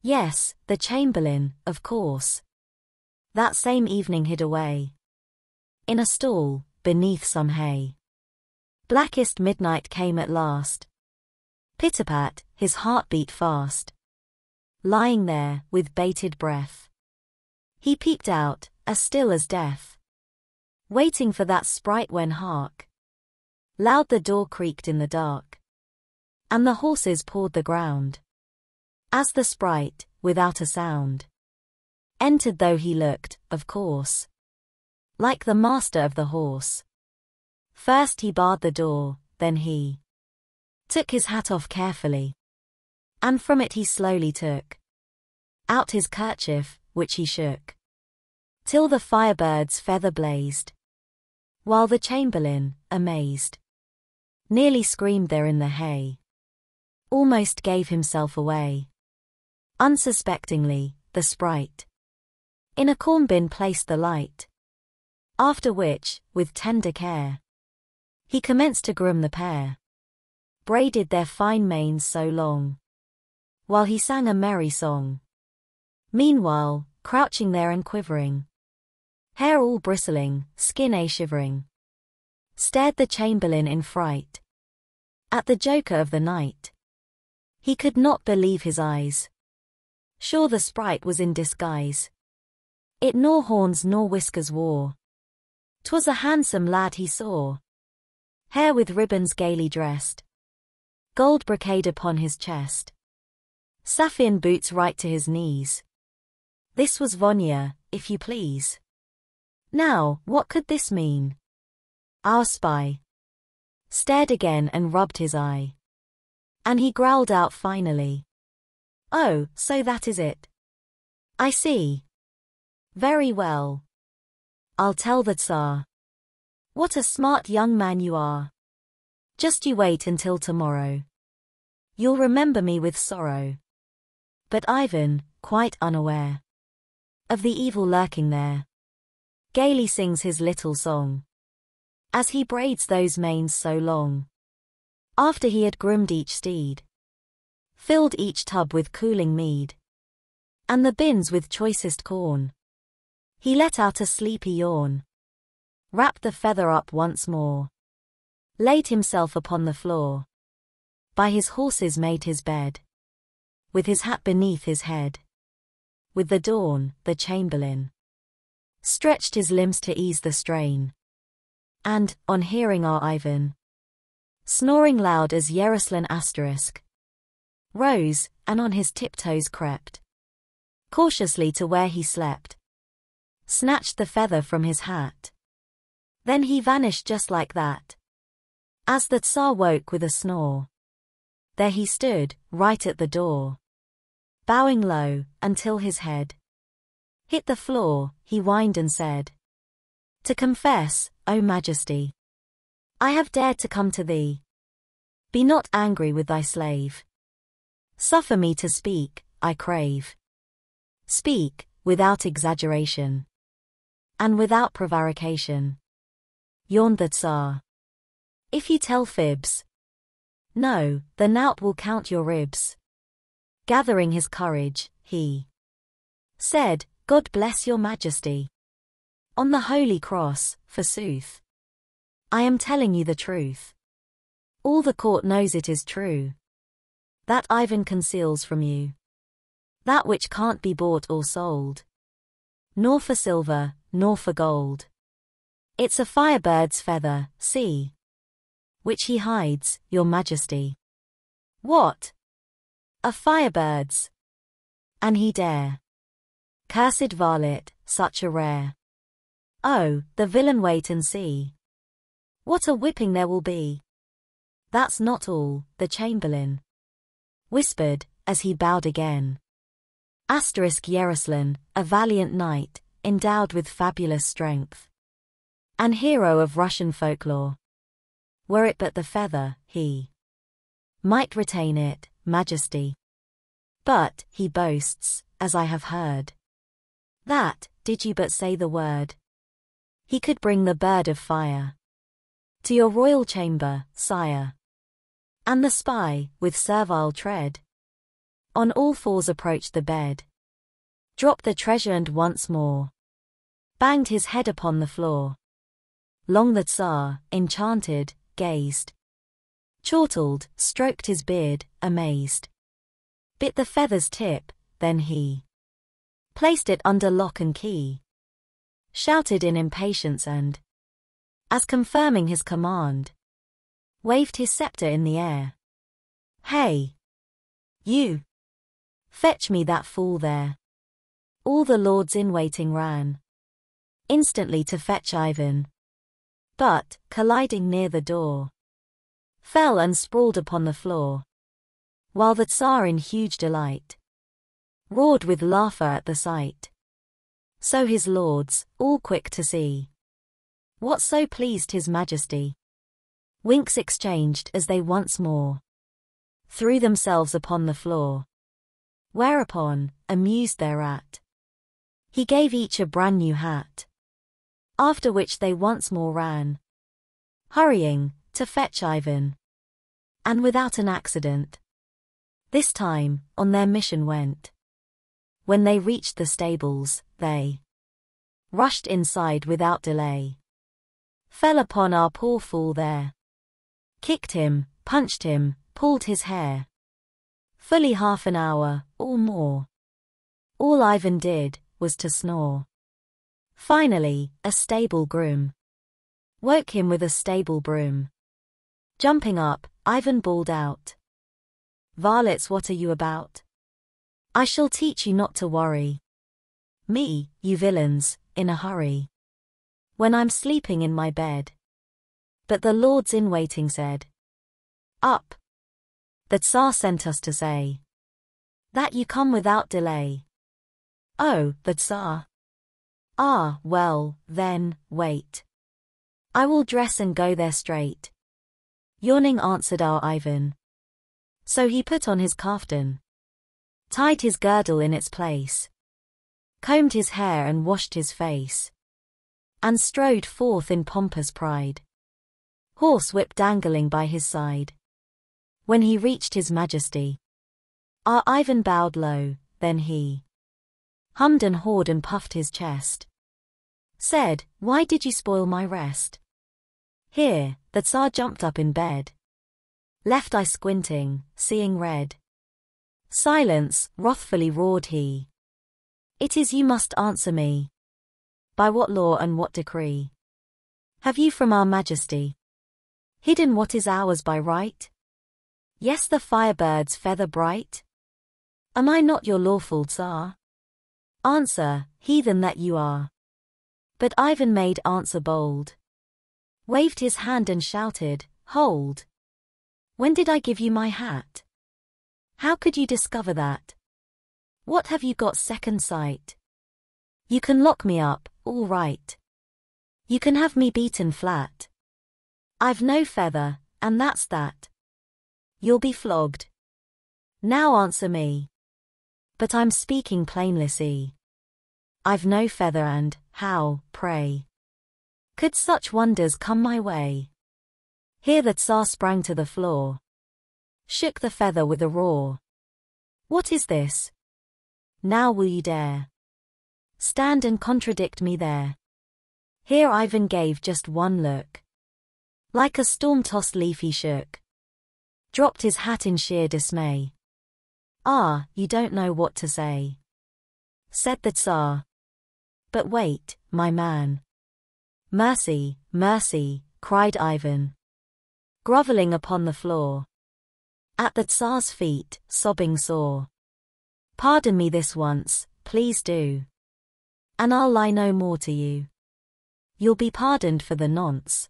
Yes, the chamberlain, of course. That same evening hid away. In a stall, beneath some hay. Blackest midnight came at last. Pitapat, his heart beat fast. Lying there, with bated breath. He peeped out, as still as death. Waiting for that sprite when hark. Loud the door creaked in the dark. And the horses pawed the ground. As the sprite, without a sound. Entered though he looked, of course. Like the master of the horse. First he barred the door, then he took his hat off carefully. And from it he slowly took out his kerchief, which he shook. Till the firebird's feather blazed. While the chamberlain, amazed, nearly screamed there in the hay. Almost gave himself away. Unsuspectingly, the sprite. In a corn bin placed the light. After which, with tender care, he commenced to groom the pair. Braided their fine manes so long. While he sang a merry song. Meanwhile, crouching there and quivering. Hair all bristling, skin a shivering. Stared the chamberlain in fright. At the joker of the night. He could not believe his eyes. Sure the sprite was in disguise. It nor horns nor whiskers wore. 'Twas a handsome lad he saw. Hair with ribbons gaily dressed. Gold brocade upon his chest. Sapphire boots right to his knees. This was Vanya, if you please. Now, what could this mean? Our spy stared again and rubbed his eye. And he growled out finally. Oh, so that is it. I see. Very well. I'll tell the Tsar. What a smart young man you are. Just you wait until tomorrow. You'll remember me with sorrow. But Ivan, quite unaware of the evil lurking there, gaily sings his little song. As he braids those manes so long. After he had groomed each steed, filled each tub with cooling mead, and the bins with choicest corn, he let out a sleepy yawn wrapped the feather up once more, laid himself upon the floor. By his horses made his bed, with his hat beneath his head. With the dawn, the chamberlain stretched his limbs to ease the strain. And, on hearing our Ivan, snoring loud as Yeruslan asterisk, rose, and on his tiptoes crept, cautiously to where he slept, snatched the feather from his hat, then he vanished just like that. As the Tsar woke with a snore. There he stood, right at the door. Bowing low, until his head hit the floor, he whined and said, To confess, O Majesty, I have dared to come to thee. Be not angry with thy slave. Suffer me to speak, I crave. Speak, without exaggeration. And without prevarication yawned the Tsar. If you tell fibs, no, the knout will count your ribs. Gathering his courage, he said, God bless your majesty. On the holy cross, forsooth. I am telling you the truth. All the court knows it is true. That Ivan conceals from you. That which can't be bought or sold. Nor for silver, nor for gold. It's a firebird's feather, see. Which he hides, your majesty. What? A firebird's. And he dare. Cursed varlet, such a rare. Oh, the villain wait and see. What a whipping there will be. That's not all, the chamberlain. Whispered, as he bowed again. Asterisk Yeruslan, a valiant knight, endowed with fabulous strength. An hero of Russian folklore. Were it but the feather, he might retain it, majesty. But, he boasts, as I have heard, that, did you but say the word, he could bring the bird of fire to your royal chamber, sire. And the spy, with servile tread, on all fours approached the bed, dropped the treasure and once more banged his head upon the floor. Long the Tsar, enchanted, gazed. Chortled, stroked his beard, amazed. Bit the feather's tip, then he placed it under lock and key. Shouted in impatience and, as confirming his command, waved his scepter in the air. Hey! You! Fetch me that fool there. All the lords in waiting ran. Instantly to fetch Ivan but, colliding near the door, fell and sprawled upon the floor. While the Tsar in huge delight roared with laughter at the sight. So his lords, all quick to see what so pleased his majesty, winks exchanged as they once more threw themselves upon the floor. Whereupon, amused thereat, he gave each a brand new hat. After which they once more ran, hurrying, to fetch Ivan. And without an accident, this time, on their mission went. When they reached the stables, they rushed inside without delay. Fell upon our poor fool there. Kicked him, punched him, pulled his hair. Fully half an hour, or more. All Ivan did, was to snore. Finally, a stable groom woke him with a stable broom. Jumping up, Ivan bawled out. Varlets what are you about? I shall teach you not to worry. Me, you villains, in a hurry. When I'm sleeping in my bed. But the lords in waiting said. Up. The Tsar sent us to say. That you come without delay. Oh, the Tsar. Ah, well, then, wait. I will dress and go there straight. Yawning answered our Ivan. So he put on his kaftan. Tied his girdle in its place. Combed his hair and washed his face. And strode forth in pompous pride. Horsewhip dangling by his side. When he reached his majesty. Our Ivan bowed low, then he hummed and hawed and puffed his chest. Said, why did you spoil my rest? Here, the Tsar jumped up in bed. Left eye squinting, seeing red. Silence, wrathfully roared he. It is you must answer me. By what law and what decree? Have you from our majesty hidden what is ours by right? Yes, the firebird's feather bright? Am I not your lawful Tsar? Answer, heathen that you are. But Ivan made answer bold. Waved his hand and shouted, Hold! When did I give you my hat? How could you discover that? What have you got second sight? You can lock me up, all right. You can have me beaten flat. I've no feather, and that's that. You'll be flogged. Now answer me. But I'm speaking plainly, see. I've no feather and, how, pray? Could such wonders come my way? Here the Tsar sprang to the floor. Shook the feather with a roar. What is this? Now will you dare? Stand and contradict me there. Here Ivan gave just one look. Like a storm-tossed leaf he shook. Dropped his hat in sheer dismay. Ah, you don't know what to say. Said the Tsar. But wait, my man. Mercy, mercy, cried Ivan. Groveling upon the floor. At the Tsar's feet, sobbing sore. Pardon me this once, please do. And I'll lie no more to you. You'll be pardoned for the nonce.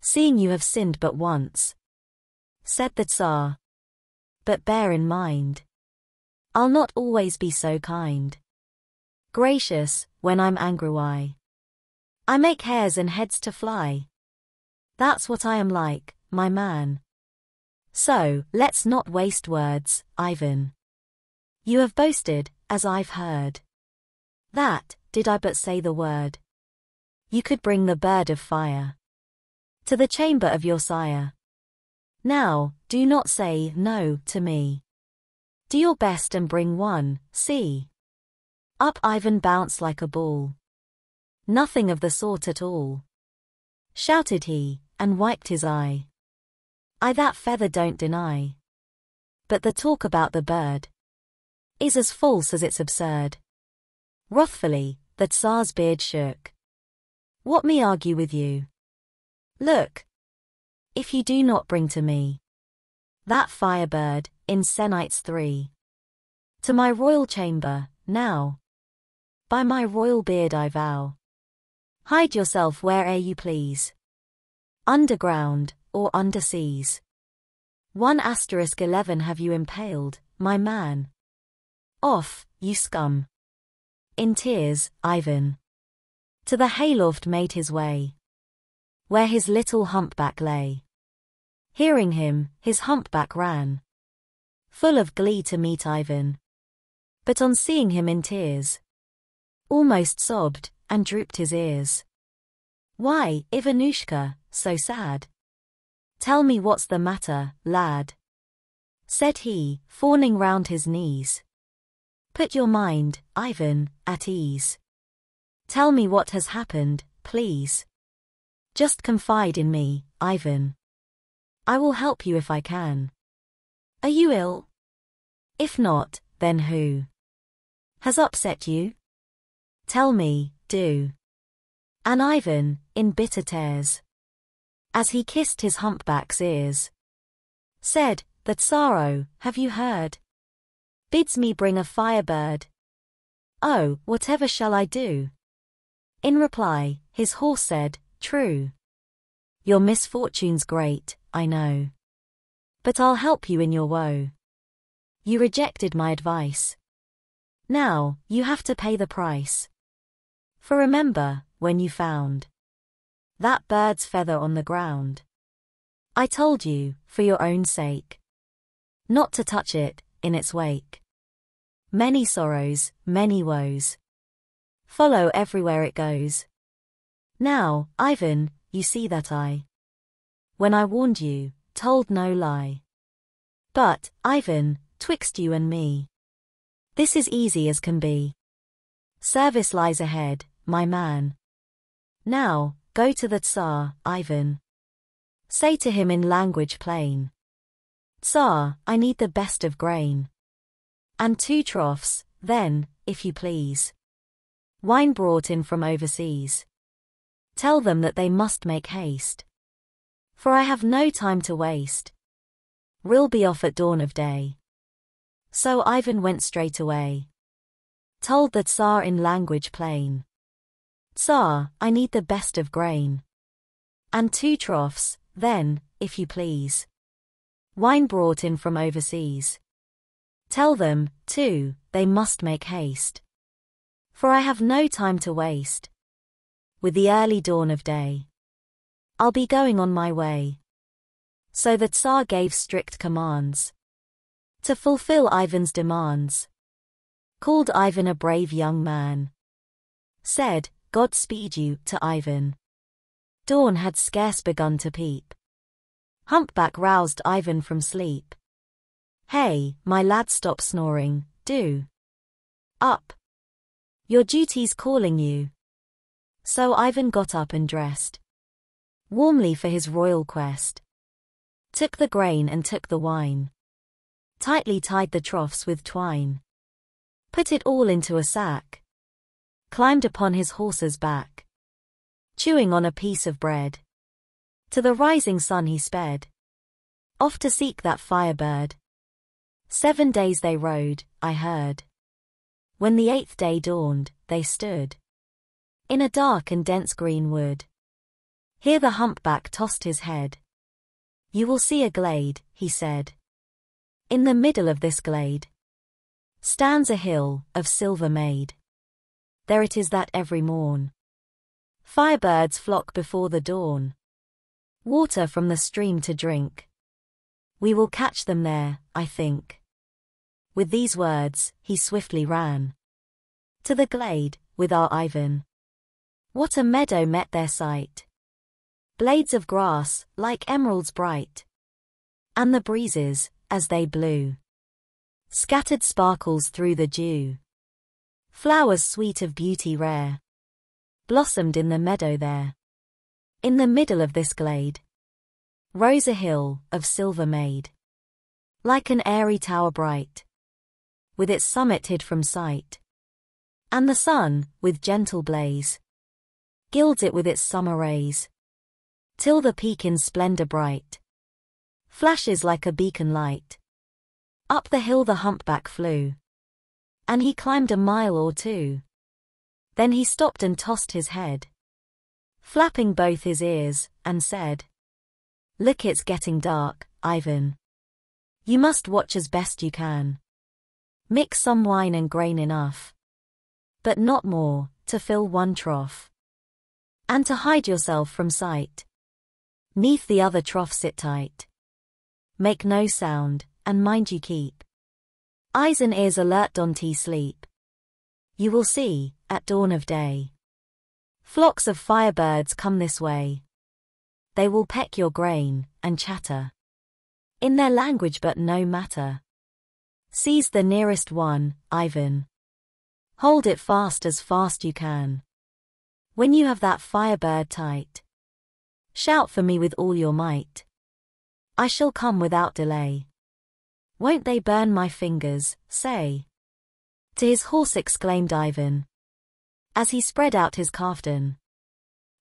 Seeing you have sinned but once. Said the Tsar. But bear in mind. I'll not always be so kind. Gracious, when I'm angry why? I make hairs and heads to fly. That's what I am like, my man. So, let's not waste words, Ivan. You have boasted, as I've heard. That, did I but say the word. You could bring the bird of fire. To the chamber of your sire. Now, do not say no to me. Do your best and bring one, see. Up Ivan bounced like a ball. Nothing of the sort at all. Shouted he, and wiped his eye. I that feather don't deny. But the talk about the bird is as false as it's absurd. Wrathfully, the Tsar's beard shook. What me argue with you? Look. If you do not bring to me that firebird, in sennights three, to my royal chamber, now, by my royal beard I vow, Hide yourself where'er you please. Underground, or underseas. One asterisk eleven have you impaled, my man. Off, you scum. In tears, Ivan. To the hayloft made his way. Where his little humpback lay. Hearing him, his humpback ran. full of glee to meet Ivan. But on seeing him in tears, almost sobbed and drooped his ears. Why, Ivanushka, so sad? Tell me what's the matter, lad? Said he, fawning round his knees. Put your mind, Ivan, at ease. Tell me what has happened, please. Just confide in me, Ivan. I will help you if I can. Are you ill? If not, then who? Has upset you? Tell me, do. And Ivan, in bitter tears, as he kissed his humpback's ears, said, That sorrow, have you heard? Bids me bring a firebird. Oh, whatever shall I do? In reply, his horse said, True. Your misfortune's great, I know. But I'll help you in your woe. You rejected my advice. Now, you have to pay the price. For remember, when you found that bird's feather on the ground, I told you, for your own sake, not to touch it, in its wake. Many sorrows, many woes, follow everywhere it goes. Now, Ivan, you see that I, when I warned you, told no lie. But, Ivan, twixt you and me, this is easy as can be. Service lies ahead, my man. Now, go to the Tsar, Ivan. Say to him in language plain. Tsar, I need the best of grain. And two troughs, then, if you please. Wine brought in from overseas. Tell them that they must make haste. For I have no time to waste. We'll be off at dawn of day. So Ivan went straight away. Told the Tsar in language plain. Tsar, I need the best of grain. And two troughs, then, if you please. Wine brought in from overseas. Tell them, too, they must make haste. For I have no time to waste. With the early dawn of day. I'll be going on my way. So the Tsar gave strict commands. To fulfill Ivan's demands. Called Ivan a brave young man. Said, God speed you, to Ivan. Dawn had scarce begun to peep. Humpback roused Ivan from sleep. Hey, my lad stop snoring, do. Up. Your duty's calling you. So Ivan got up and dressed. Warmly for his royal quest. Took the grain and took the wine. Tightly tied the troughs with twine. Put it all into a sack climbed upon his horse's back. Chewing on a piece of bread. To the rising sun he sped. Off to seek that firebird. Seven days they rode, I heard. When the eighth day dawned, they stood. In a dark and dense green wood. Here the humpback tossed his head. You will see a glade, he said. In the middle of this glade stands a hill of silver made there it is that every morn. Firebirds flock before the dawn. Water from the stream to drink. We will catch them there, I think. With these words, he swiftly ran. To the glade, with our Ivan. What a meadow met their sight. Blades of grass, like emeralds bright. And the breezes, as they blew. Scattered sparkles through the dew. Flowers sweet of beauty rare. Blossomed in the meadow there. In the middle of this glade. Rose a hill, of silver made. Like an airy tower bright. With its summit hid from sight. And the sun, with gentle blaze. Gilds it with its summer rays. Till the peak in splendor bright. Flashes like a beacon light. Up the hill the humpback flew and he climbed a mile or two. Then he stopped and tossed his head, flapping both his ears, and said, Look, it's getting dark, Ivan. You must watch as best you can. Mix some wine and grain enough, but not more, to fill one trough. And to hide yourself from sight. Neath the other trough sit tight. Make no sound, and mind you keep eyes and ears alert don't sleep. You will see, at dawn of day, flocks of firebirds come this way. They will peck your grain, and chatter. In their language but no matter. Seize the nearest one, Ivan. Hold it fast as fast you can. When you have that firebird tight, shout for me with all your might. I shall come without delay. Won't they burn my fingers, say? To his horse exclaimed Ivan. As he spread out his kaftan.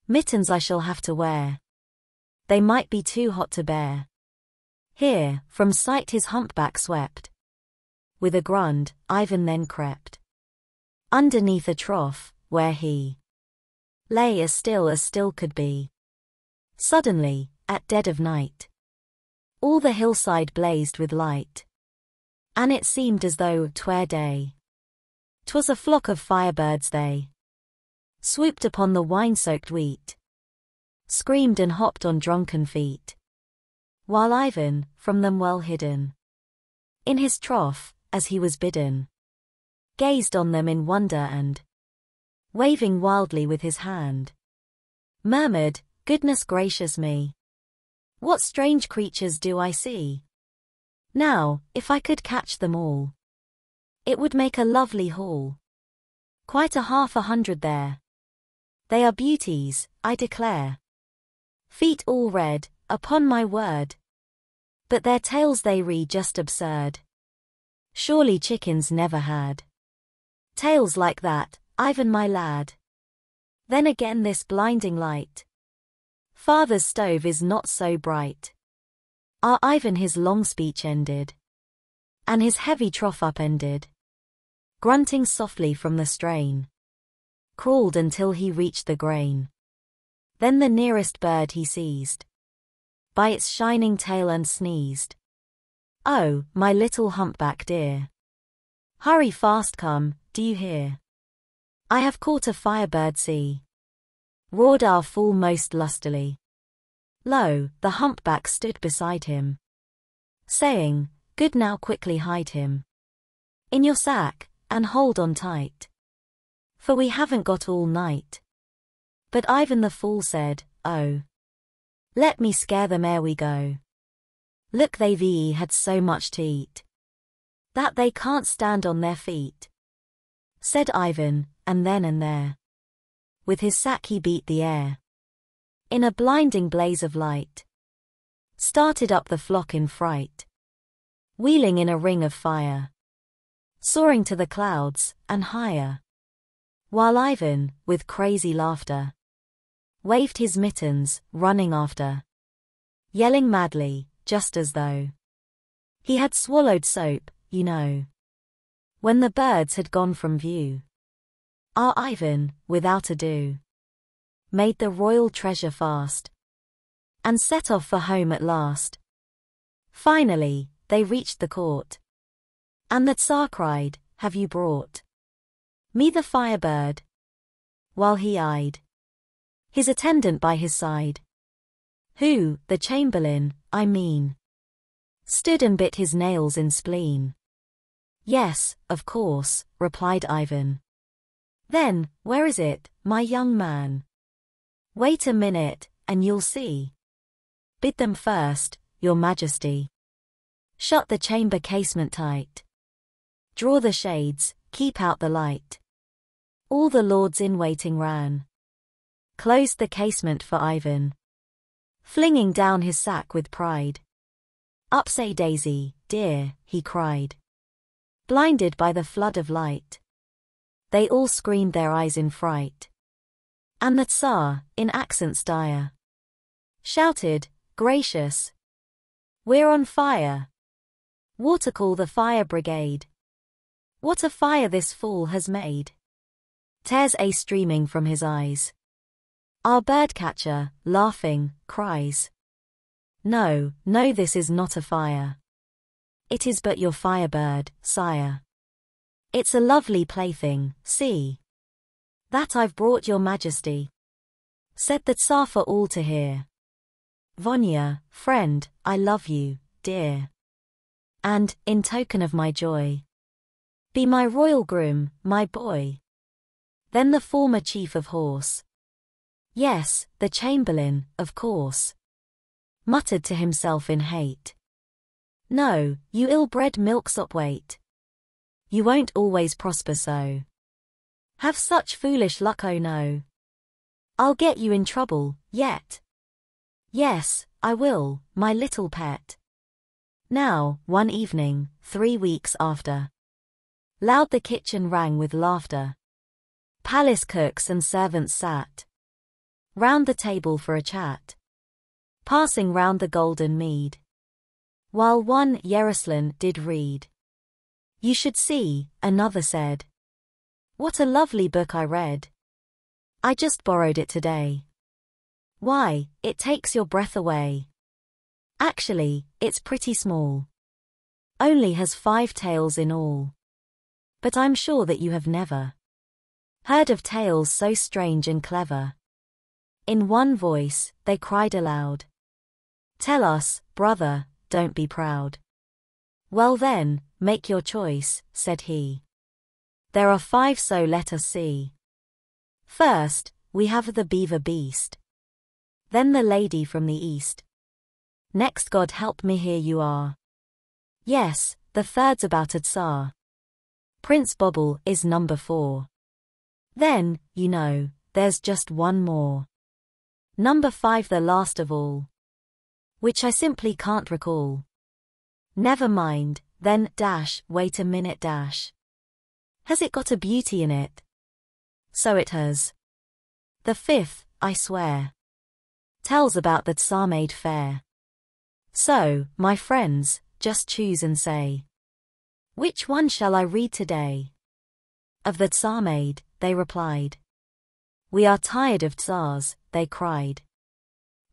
Mittens I shall have to wear. They might be too hot to bear. Here, from sight his humpback swept. With a grunt, Ivan then crept. Underneath a trough, where he lay as still as still could be. Suddenly, at dead of night, all the hillside blazed with light. And it seemed as though twere day. 'Twas a flock of firebirds they swooped upon the wine-soaked wheat, screamed and hopped on drunken feet. While Ivan, from them well hidden, in his trough, as he was bidden, gazed on them in wonder and waving wildly with his hand. Murmured, goodness gracious me. What strange creatures do I see? Now, if I could catch them all, it would make a lovely hall. Quite a half a hundred there. They are beauties, I declare. Feet all red, upon my word. But their tails they read just absurd. Surely chickens never had. Tails like that, Ivan my lad. Then again this blinding light. Father's stove is not so bright. Our Ivan his long speech ended. And his heavy trough upended. Grunting softly from the strain. Crawled until he reached the grain. Then the nearest bird he seized. By its shining tail and sneezed. Oh, my little humpback dear. Hurry fast come, do you hear? I have caught a firebird see. Roared our fool most lustily. Lo, the humpback stood beside him. Saying, Good now quickly hide him. In your sack, and hold on tight. For we haven't got all night. But Ivan the fool said, Oh. Let me scare them ere we go. Look they ve had so much to eat. That they can't stand on their feet. Said Ivan, and then and there. With his sack he beat the air. In a blinding blaze of light. Started up the flock in fright. Wheeling in a ring of fire. Soaring to the clouds, and higher. While Ivan, with crazy laughter, waved his mittens, running after. Yelling madly, just as though he had swallowed soap, you know. When the birds had gone from view. Our Ivan, without ado, made the royal treasure fast and set off for home at last. Finally, they reached the court. And the Tsar cried, Have you brought me the firebird? While he eyed his attendant by his side, who, the chamberlain, I mean, stood and bit his nails in spleen. Yes, of course, replied Ivan. Then, where is it, my young man? Wait a minute, and you'll see. Bid them first, your majesty. Shut the chamber casement tight. Draw the shades, keep out the light. All the lords in waiting ran. Closed the casement for Ivan. Flinging down his sack with pride. Up say Daisy, dear, he cried. Blinded by the flood of light. They all screened their eyes in fright. And the Tsar, in accents dire, shouted, Gracious! We're on fire! Water call the fire brigade. What a fire this fool has made! Tears a streaming from his eyes. Our birdcatcher, laughing, cries. No, no this is not a fire. It is but your firebird, sire. It's a lovely plaything, see. That I've brought your majesty. Said the Tsar for all to hear. Vanya, friend, I love you, dear. And, in token of my joy, be my royal groom, my boy. Then the former chief of horse. Yes, the chamberlain, of course. Muttered to himself in hate. No, you ill-bred milksop wait. You won't always prosper so. Have such foolish luck oh no. I'll get you in trouble, yet. Yes, I will, my little pet. Now, one evening, three weeks after. Loud the kitchen rang with laughter. Palace cooks and servants sat. Round the table for a chat. Passing round the golden mead. While one Yeruslan did read. You should see, another said. What a lovely book I read. I just borrowed it today. Why, it takes your breath away. Actually, it's pretty small. Only has five tales in all. But I'm sure that you have never heard of tales so strange and clever. In one voice, they cried aloud. Tell us, brother, don't be proud. Well then, make your choice, said he. There are five so let us see. First, we have the beaver beast. Then the lady from the east. Next God help me here you are. Yes, the third's about a Tsar. Prince Bobble is number four. Then, you know, there's just one more. Number five the last of all. Which I simply can't recall. Never mind, then, dash, wait a minute dash. Has it got a beauty in it? So it has. The fifth, I swear tells about the Tsarmaid fair. So, my friends, just choose and say. Which one shall I read today? Of the tsar Tsarmaid, they replied. We are tired of Tsars, they cried.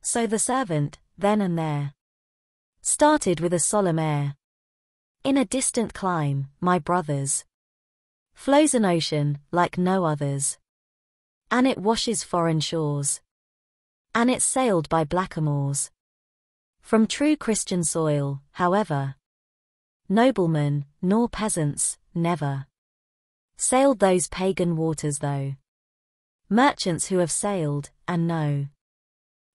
So the servant, then and there, started with a solemn air. In a distant clime, my brothers, flows an ocean like no others. And it washes foreign shores and it's sailed by blackamoors. From true Christian soil, however, noblemen, nor peasants, never sailed those pagan waters though. Merchants who have sailed, and know,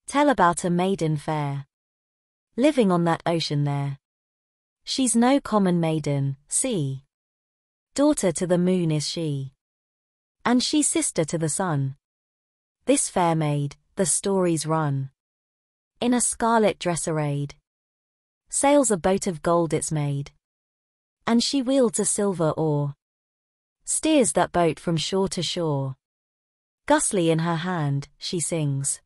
tell about a maiden fair, living on that ocean there. She's no common maiden, see. Daughter to the moon is she. And she sister to the sun. This fair maid, the stories run. In a scarlet dress arrayed. Sails a boat of gold it's made. And she wields a silver oar. Steers that boat from shore to shore. Gusly in her hand, she sings.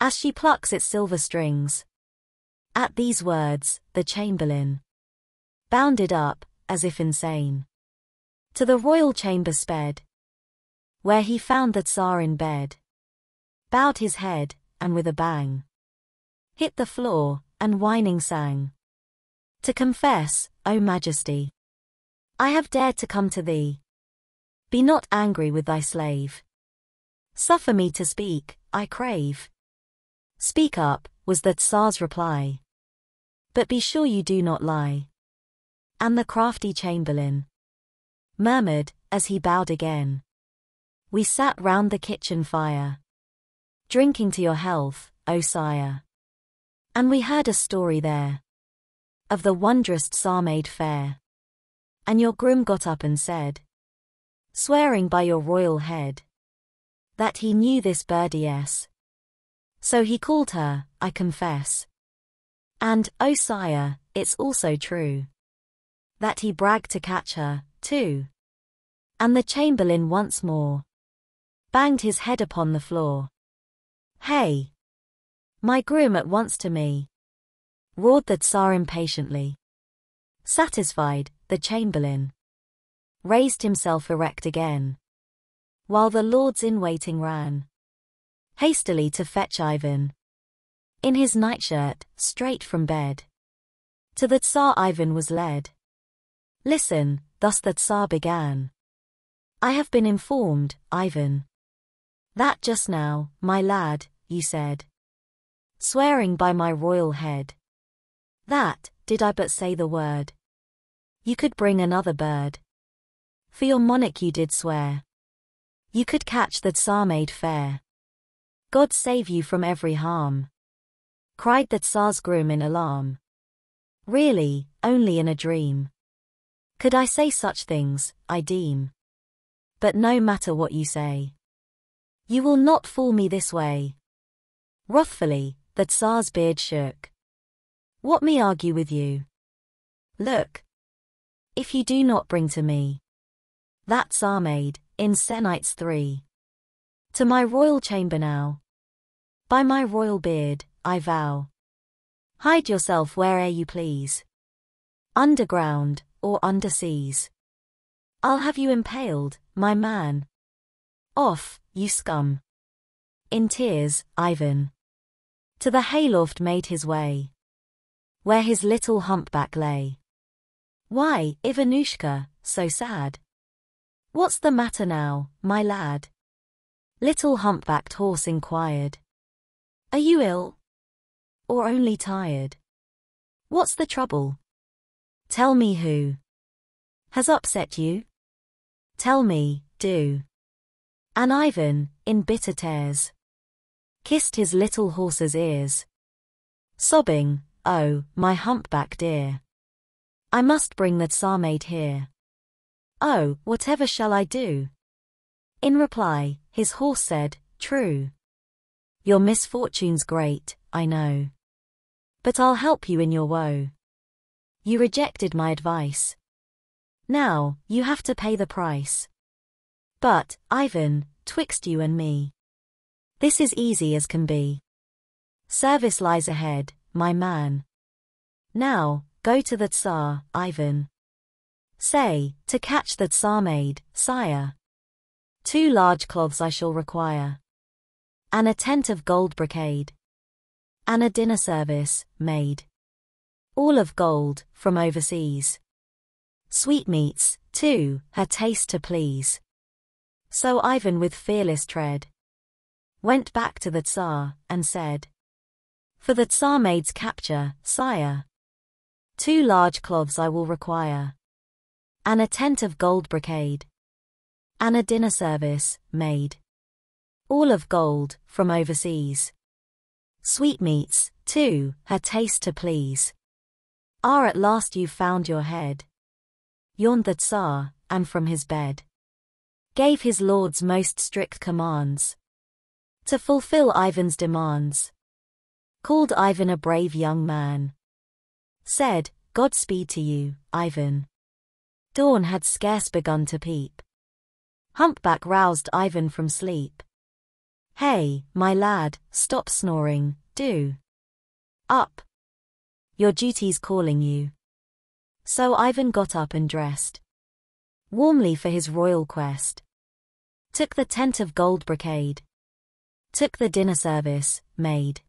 As she plucks its silver strings. At these words, the chamberlain bounded up, as if insane. To the royal chamber sped. Where he found the Tsar in bed bowed his head, and with a bang, hit the floor, and whining sang. To confess, O Majesty, I have dared to come to thee. Be not angry with thy slave. Suffer me to speak, I crave. Speak up, was the Tsar's reply. But be sure you do not lie. And the crafty chamberlain murmured, as he bowed again. We sat round the kitchen fire drinking to your health, O sire. And we heard a story there of the wondrous Tsarmaid fair. And your groom got up and said, swearing by your royal head, that he knew this birdiess. So he called her, I confess. And, O sire, it's also true. That he bragged to catch her, too. And the chamberlain once more banged his head upon the floor. Hey! My groom at once to me. Roared the Tsar impatiently. Satisfied, the chamberlain raised himself erect again. While the lords in waiting ran hastily to fetch Ivan. In his nightshirt, straight from bed. To the Tsar Ivan was led. Listen, thus the Tsar began. I have been informed, Ivan. That just now, my lad, you said. Swearing by my royal head. That, did I but say the word. You could bring another bird. For your monarch you did swear. You could catch the Tsar maid fair. God save you from every harm. Cried the Tsar's groom in alarm. Really, only in a dream. Could I say such things, I deem. But no matter what you say. You will not fool me this way. Wrathfully, the Tsar's beard shook. What me argue with you? Look. If you do not bring to me that Tsar maid, in sennights 3. To my royal chamber now. By my royal beard, I vow. Hide yourself where'er you please. Underground, or under seas. I'll have you impaled, my man. Off, you scum. In tears, Ivan. To the hayloft made his way. Where his little humpback lay. Why, Ivanushka, so sad? What's the matter now, my lad? Little humpbacked horse inquired. Are you ill? Or only tired? What's the trouble? Tell me who has upset you? Tell me, do. And Ivan, in bitter tears, kissed his little horse's ears, sobbing, Oh, my humpback dear. I must bring the Tsar maid here. Oh, whatever shall I do? In reply, his horse said, True. Your misfortune's great, I know. But I'll help you in your woe. You rejected my advice. Now, you have to pay the price. But, Ivan, twixt you and me. This is easy as can be. Service lies ahead, my man. Now, go to the Tsar, Ivan. Say, to catch the Tsar maid, sire. Two large cloths I shall require. And a tent of gold brocade. And a dinner service, made. All of gold, from overseas. Sweetmeats, too, her taste to please. So Ivan with fearless tread went back to the Tsar and said, For the Tsar maid's capture, sire, two large cloths I will require and a tent of gold brocade, and a dinner service, made. All of gold, from overseas. Sweetmeats, too, her taste to please. Ah, at last you've found your head. Yawned the Tsar, and from his bed. Gave his lord's most strict commands. To fulfill Ivan's demands. Called Ivan a brave young man. Said, Godspeed to you, Ivan. Dawn had scarce begun to peep. Humpback roused Ivan from sleep. Hey, my lad, stop snoring, do. Up. Your duty's calling you. So Ivan got up and dressed. Warmly for his royal quest. Took the tent of gold brocade. Took the dinner service, made.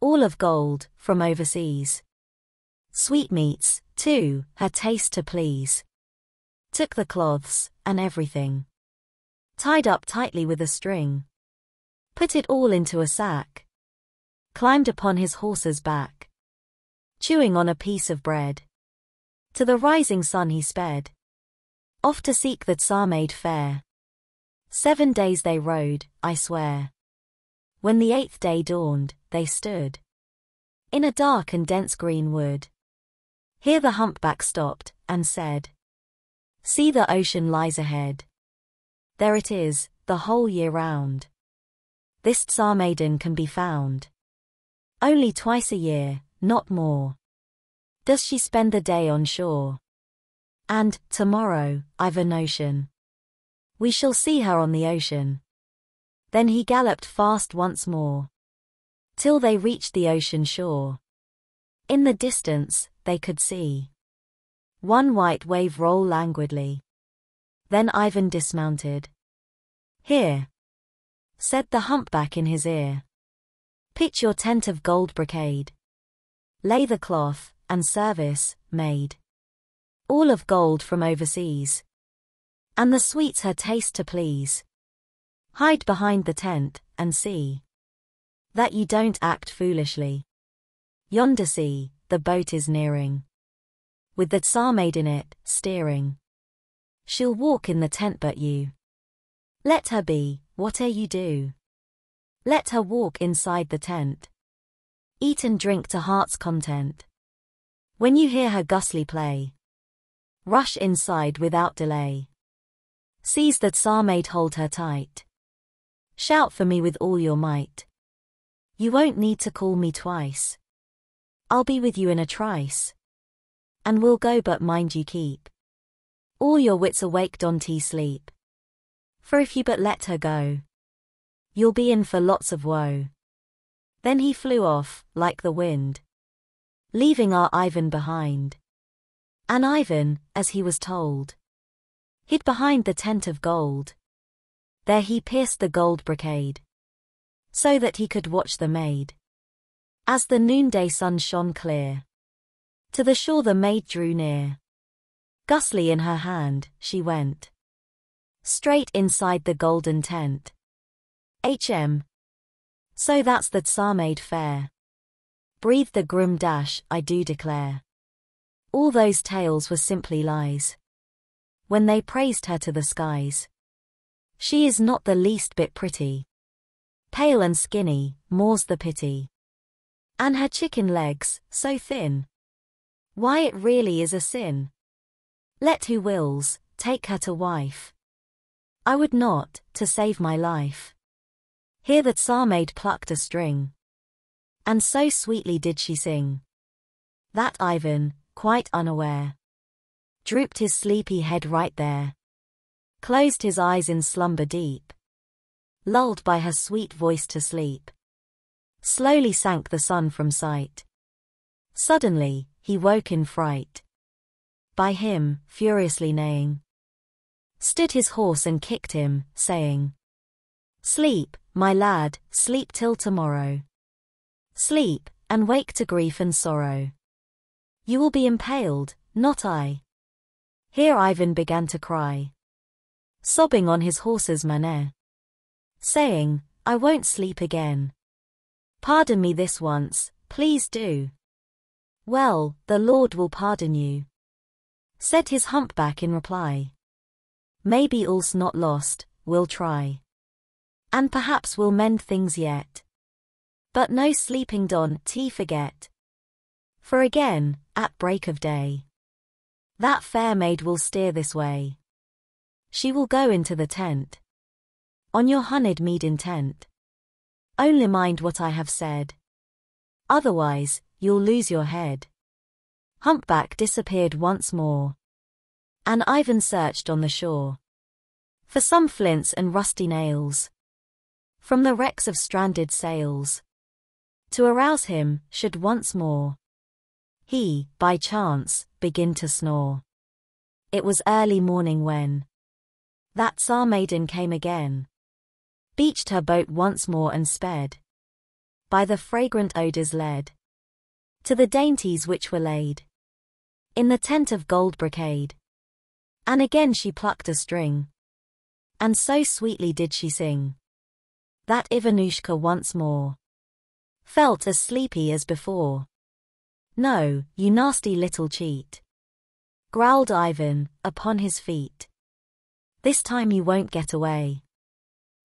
All of gold, from overseas. Sweetmeats, too, her taste to please. Took the cloths, and everything. Tied up tightly with a string. Put it all into a sack. Climbed upon his horse's back. Chewing on a piece of bread. To the rising sun he sped. Off to seek the Tsar maid fair. Seven days they rode, I swear. When the eighth day dawned, they stood. In a dark and dense green wood. Here the humpback stopped, and said, See the ocean lies ahead. There it is, the whole year round. This Tsar maiden can be found. Only twice a year, not more. Does she spend the day on shore? And, tomorrow, I've a notion. We shall see her on the ocean. Then he galloped fast once more. Till they reached the ocean shore. In the distance, they could see. One white wave roll languidly. Then Ivan dismounted. Here, said the humpback in his ear. Pitch your tent of gold brocade. Lay the cloth, and service, made. All of gold from overseas. And the sweets her taste to please. Hide behind the tent, and see. That you don't act foolishly. Yonder see, the boat is nearing. With the Tsar maid in it, steering. She'll walk in the tent but you. Let her be, whate'er you do. Let her walk inside the tent. Eat and drink to heart's content. When you hear her gusly play, rush inside without delay. Seize Tsar maid hold her tight. Shout for me with all your might. You won't need to call me twice. I'll be with you in a trice. And we'll go but mind you keep. All your wits awake don't sleep. For if you but let her go, you'll be in for lots of woe. Then he flew off, like the wind. Leaving our Ivan behind. And Ivan, as he was told, hid behind the tent of gold. There he pierced the gold brocade, so that he could watch the maid. As the noonday sun shone clear, to the shore the maid drew near. Gusly in her hand, she went. Straight inside the golden tent. HM. So that's the Tsar maid fair. Breathed the grim dash, I do declare. All those tales were simply lies. When they praised her to the skies. She is not the least bit pretty. Pale and skinny, more's the pity. And her chicken legs, so thin. Why it really is a sin. Let who wills, take her to wife. I would not, to save my life. Here the Tsar maid plucked a string. And so sweetly did she sing. That Ivan, quite unaware, drooped his sleepy head right there. Closed his eyes in slumber deep. Lulled by her sweet voice to sleep. Slowly sank the sun from sight. Suddenly, he woke in fright. By him, furiously neighing. Stood his horse and kicked him, saying, Sleep, my lad, sleep till tomorrow. Sleep, and wake to grief and sorrow. You will be impaled, not I. Here Ivan began to cry. Sobbing on his horse's mane. Saying, I won't sleep again. Pardon me this once, please do. Well, the Lord will pardon you. Said his humpback in reply. Maybe all's not lost, we'll try. And perhaps we'll mend things yet. But no sleeping Don T forget. For again, at break of day. That fair maid will steer this way. She will go into the tent. On your honeyed mead intent. Only mind what I have said. Otherwise, you'll lose your head. Humpback disappeared once more. And Ivan searched on the shore. For some flints and rusty nails. From the wrecks of stranded sails. To arouse him, should once more. He, by chance, begin to snore. It was early morning when. That Tsar maiden came again. Beached her boat once more and sped. By the fragrant odors led. To the dainties which were laid. In the tent of gold brocade. And again she plucked a string. And so sweetly did she sing that Ivanushka once more felt as sleepy as before. No, you nasty little cheat, growled Ivan, upon his feet. This time you won't get away.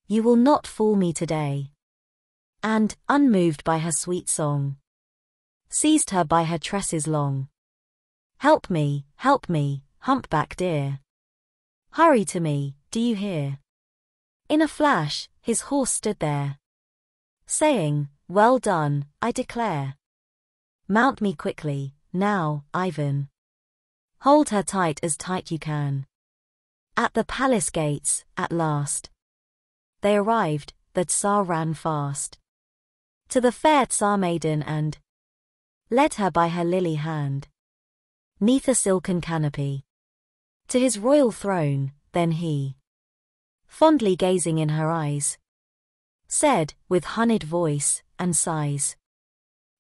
You will not fool me today. And, unmoved by her sweet song, seized her by her tresses long. Help me, help me, humpback dear. Hurry to me, do you hear? In a flash, his horse stood there. Saying, Well done, I declare. Mount me quickly, now, Ivan. Hold her tight as tight you can. At the palace gates, at last. They arrived, the Tsar ran fast. To the fair Tsar maiden and led her by her lily hand. Neath a silken canopy. To his royal throne, then he fondly gazing in her eyes, said, with honeyed voice and sighs,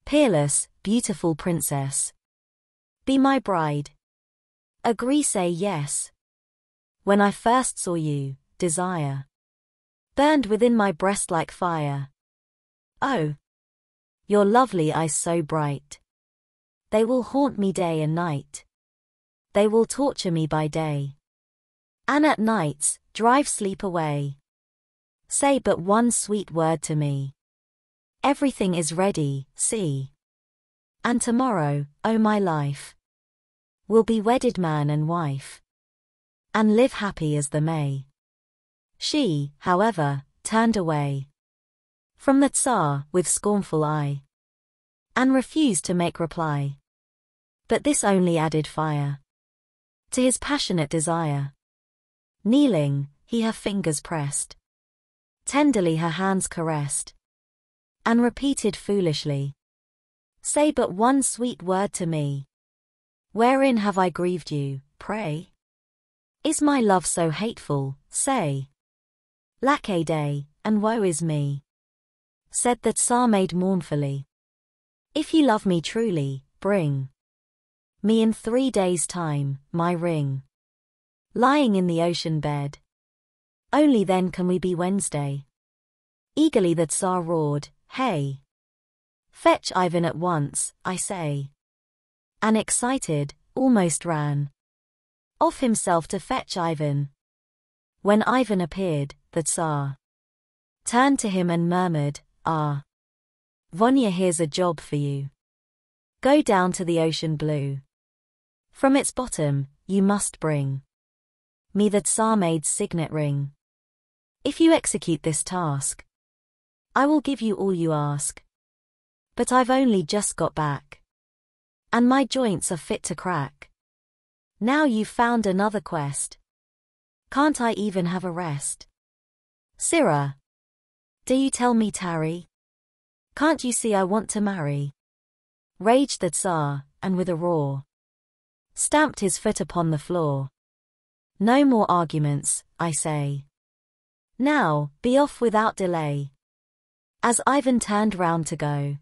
Peerless, beautiful princess, be my bride. Agree say yes. When I first saw you, desire burned within my breast like fire. Oh, your lovely eyes so bright. they will haunt me day and night. They will torture me by day. And at nights, drive sleep away. Say but one sweet word to me. Everything is ready, see. And tomorrow, oh my life, will be wedded man and wife. And live happy as the May. She, however, turned away from the Tsar with scornful eye and refused to make reply. But this only added fire to his passionate desire. Kneeling, he her fingers pressed. Tenderly her hands caressed. And repeated foolishly. Say but one sweet word to me. Wherein have I grieved you, pray? Is my love so hateful, say? Lack a day, and woe is me. Said the Tsar maid mournfully. If you love me truly, bring me in three days' time, my ring. Lying in the ocean bed. Only then can we be Wednesday. Eagerly the Tsar roared, Hey! Fetch Ivan at once, I say. And excited, almost ran. Off himself to fetch Ivan. When Ivan appeared, the Tsar turned to him and murmured, Ah! Vanya here's a job for you. Go down to the ocean blue. From its bottom, you must bring me the Tsar maid's signet ring. If you execute this task, I will give you all you ask. But I've only just got back. And my joints are fit to crack. Now you've found another quest. Can't I even have a rest? Sirrah. Do you tell me tarry? Can't you see I want to marry? Raged the Tsar, and with a roar stamped his foot upon the floor. No more arguments, I say. Now, be off without delay. As Ivan turned round to go,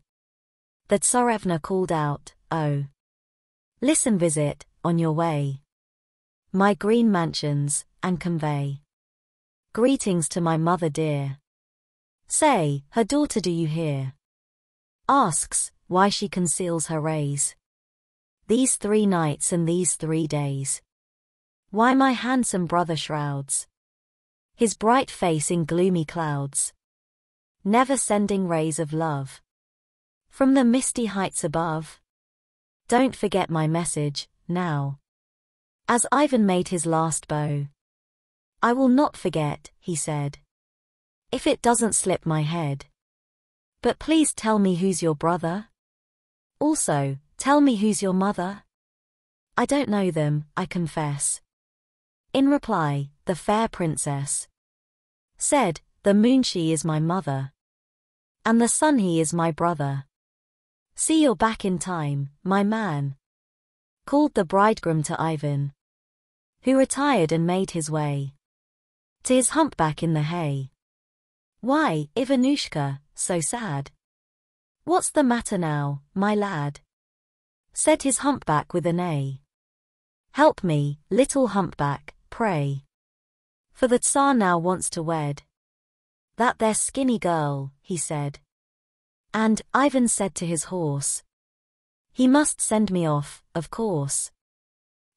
the Tsarevna called out, Oh! Listen visit, on your way. My green mansions, and convey. Greetings to my mother dear. Say, her daughter do you hear? Asks, why she conceals her rays these three nights and these three days. Why my handsome brother shrouds his bright face in gloomy clouds, never sending rays of love from the misty heights above. Don't forget my message, now. As Ivan made his last bow. I will not forget, he said. If it doesn't slip my head. But please tell me who's your brother? Also, Tell me who's your mother? I don't know them, I confess. In reply, the fair princess said, The moon she is my mother. And the sun he is my brother. See you're back in time, my man. Called the bridegroom to Ivan. Who retired and made his way. To his humpback in the hay. Why, Ivanushka, so sad? What's the matter now, my lad? said his humpback with an A. Help me, little humpback, pray. For the Tsar now wants to wed. That there skinny girl, he said. And, Ivan said to his horse. He must send me off, of course.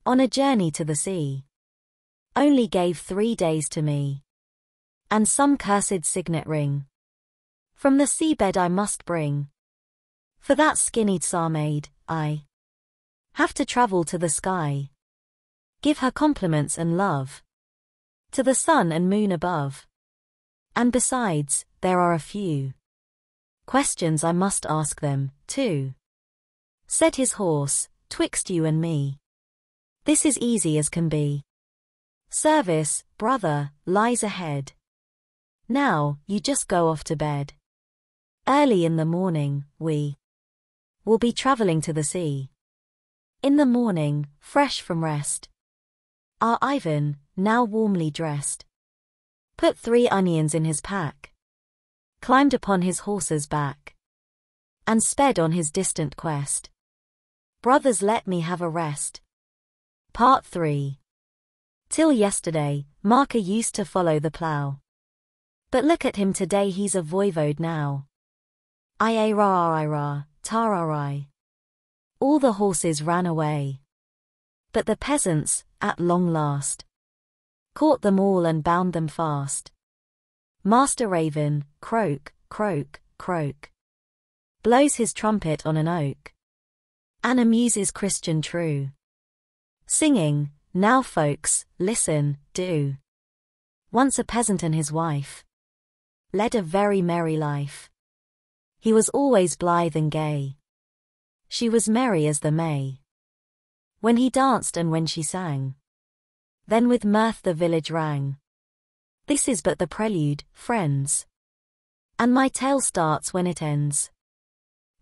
On a journey to the sea. Only gave three days to me. And some cursed signet ring. From the seabed I must bring. For that skinny Tsar maid, I have to travel to the sky. Give her compliments and love. To the sun and moon above. And besides, there are a few questions I must ask them, too. Said his horse, twixt you and me. This is easy as can be. Service, brother, lies ahead. Now, you just go off to bed. Early in the morning, we will be traveling to the sea. In the morning, fresh from rest. Our Ivan, now warmly dressed, put three onions in his pack, climbed upon his horse's back, and sped on his distant quest. Brothers, let me have a rest. Part 3 Till yesterday, Marka used to follow the plough. But look at him today, he's a voivode now. I ra ra ra, tararai. all the horses ran away. But the peasants, at long last, caught them all and bound them fast. Master Raven, croak, croak, croak, blows his trumpet on an oak, and amuses Christian true. Singing, now folks, listen, do. Once a peasant and his wife led a very merry life. He was always blithe and gay. She was merry as the May. When he danced and when she sang. Then with mirth the village rang. This is but the prelude, friends. And my tale starts when it ends.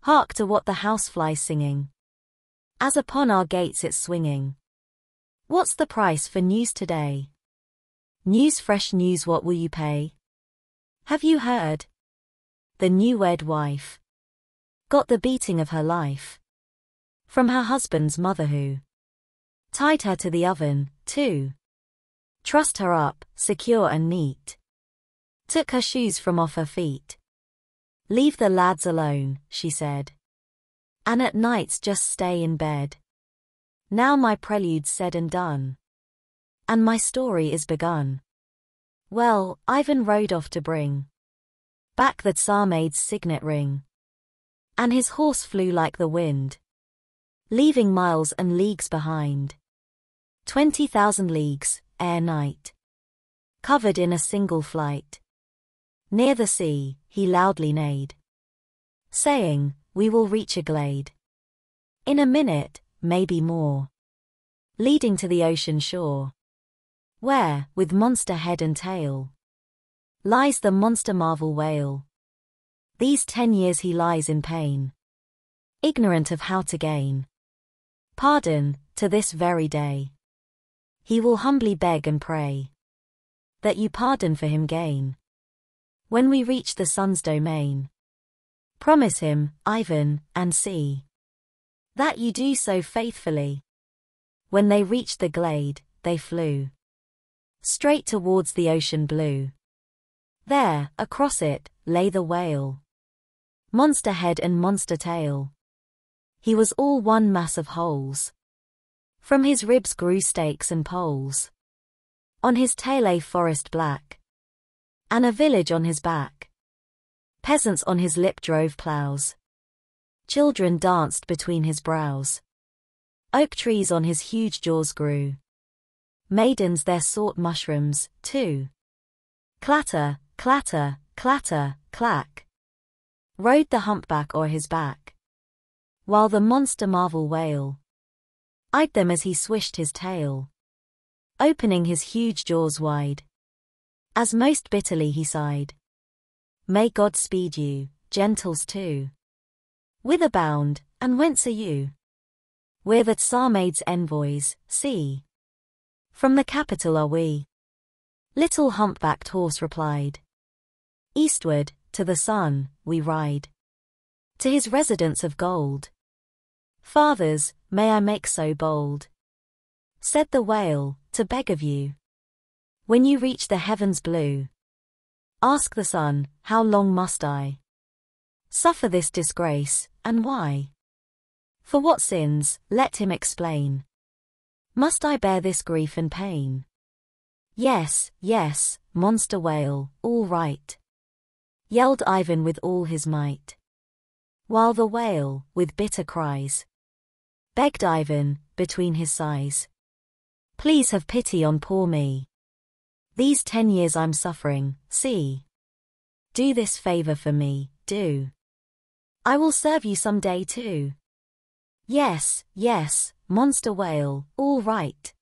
Hark to what the housefly's singing. As upon our gates it's swinging. What's the price for news today? News fresh news what will you pay? Have you heard? The new-wed wife got the beating of her life from her husband's mother who tied her to the oven, too. Trussed her up, secure and neat. Took her shoes from off her feet. Leave the lads alone, she said. And at nights just stay in bed. Now my prelude's said and done. And my story is begun. Well, Ivan rode off to bring back the Tsar maid's signet ring. And his horse flew like the wind, leaving miles and leagues behind. Twenty thousand leagues, ere night. Covered in a single flight. Near the sea, he loudly neighed. Saying, we will reach a glade. In a minute, maybe more. Leading to the ocean shore. Where, with monster head and tail, lies the monster marvel whale. These ten years he lies in pain. Ignorant of how to gain. Pardon, to this very day. He will humbly beg and pray that you pardon for him gain. When we reach the sun's domain, promise him, Ivan, and see that you do so faithfully. When they reached the glade, they flew straight towards the ocean blue. There, across it, lay the whale. Monster head and monster tail. He was all one mass of holes. From his ribs grew stakes and poles. On his tail a forest black. And a village on his back. Peasants on his lip drove ploughs. Children danced between his brows. Oak trees on his huge jaws grew. Maidens there sought mushrooms, too. Clatter, clatter, clatter, clack. Rode the humpback o'er his back. While the monster marvel whale eyed them as he swished his tail, opening his huge jaws wide. As most bitterly he sighed. May God speed you, gentles too. Whither bound, and whence are you? We're the Tsar maid's envoys, see. From the capital are we. Little humpbacked horse replied. Eastward, to the sun, we ride. To his residence of gold. Fathers, may I make so bold? Said the whale, to beg of you. When you reach the heavens blue, ask the sun, how long must I suffer this disgrace, and why? For what sins, let him explain. Must I bear this grief and pain? Yes, yes, monster whale, all right. Yelled Ivan with all his might. While the whale, with bitter cries, begged Ivan, between his sighs. Please have pity on poor me. These ten years I'm suffering, see. Do this favor for me, do. I will serve you some day too. Yes, yes, monster whale, all right.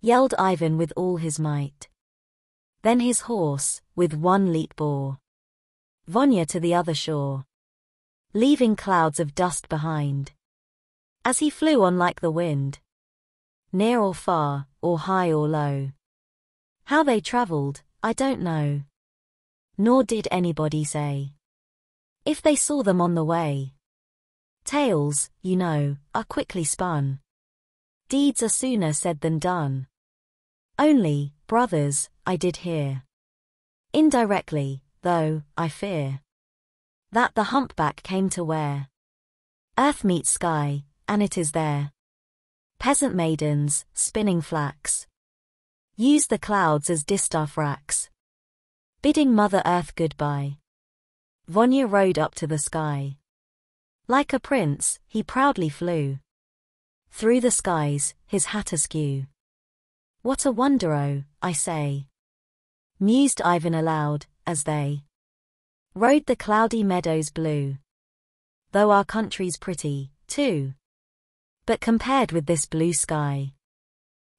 Yelled Ivan with all his might. Then his horse, with one leap bore. Vanya to the other shore. Leaving clouds of dust behind. As he flew on like the wind. Near or far, or high or low. How they travelled, I don't know. Nor did anybody say. If they saw them on the way. Tales, you know, are quickly spun. Deeds are sooner said than done. Only, brothers, I did hear. Indirectly, though, I fear. That the humpback came to where earth meets sky, and it is there. Peasant maidens, spinning flax. Use the clouds as distaff racks. Bidding Mother Earth goodbye. Vanya rode up to the sky. Like a prince, he proudly flew. Through the skies, his hat askew. What a wonder, oh, I say. Mused Ivan aloud, as they rode the cloudy meadows blue. Though our country's pretty, too. But compared with this blue sky,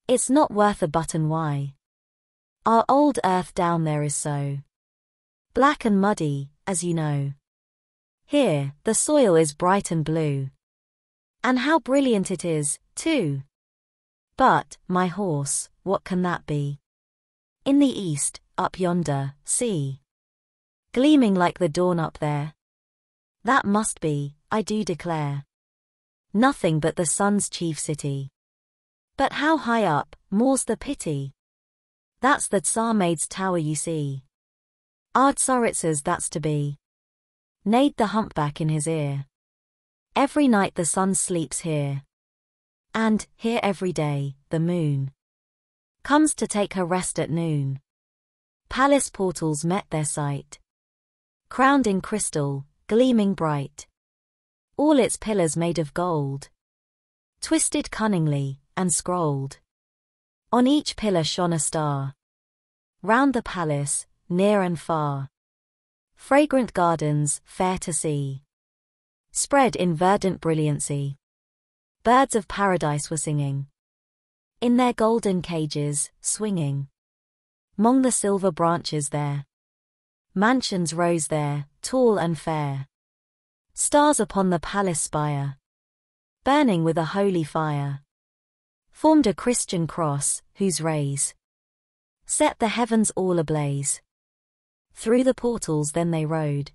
it's not worth a button why. Our old earth down there is so black and muddy, as you know. Here, the soil is bright and blue. And how brilliant it is, too. But, my horse, what can that be? In the east, up yonder, see. Gleaming like the dawn up there. That must be, I do declare. Nothing but the sun's chief city. But how high up, more's the pity. That's the Tsar Maid's tower you see. Our Tsaritsa's that's to be neighed the humpback in his ear. Every night the sun sleeps here. And, here every day, the moon comes to take her rest at noon. Palace portals met their sight. Crowned in crystal, gleaming bright. All its pillars made of gold. Twisted cunningly, and scrolled. On each pillar shone a star. Round the palace, near and far. Fragrant gardens, fair to see. Spread in verdant brilliancy. Birds of paradise were singing. In their golden cages, swinging. Mong the silver branches there. Mansions rose there, tall and fair. Stars upon the palace spire. Burning with a holy fire. Formed a Christian cross, whose rays set the heavens all ablaze. Through the portals then they rode.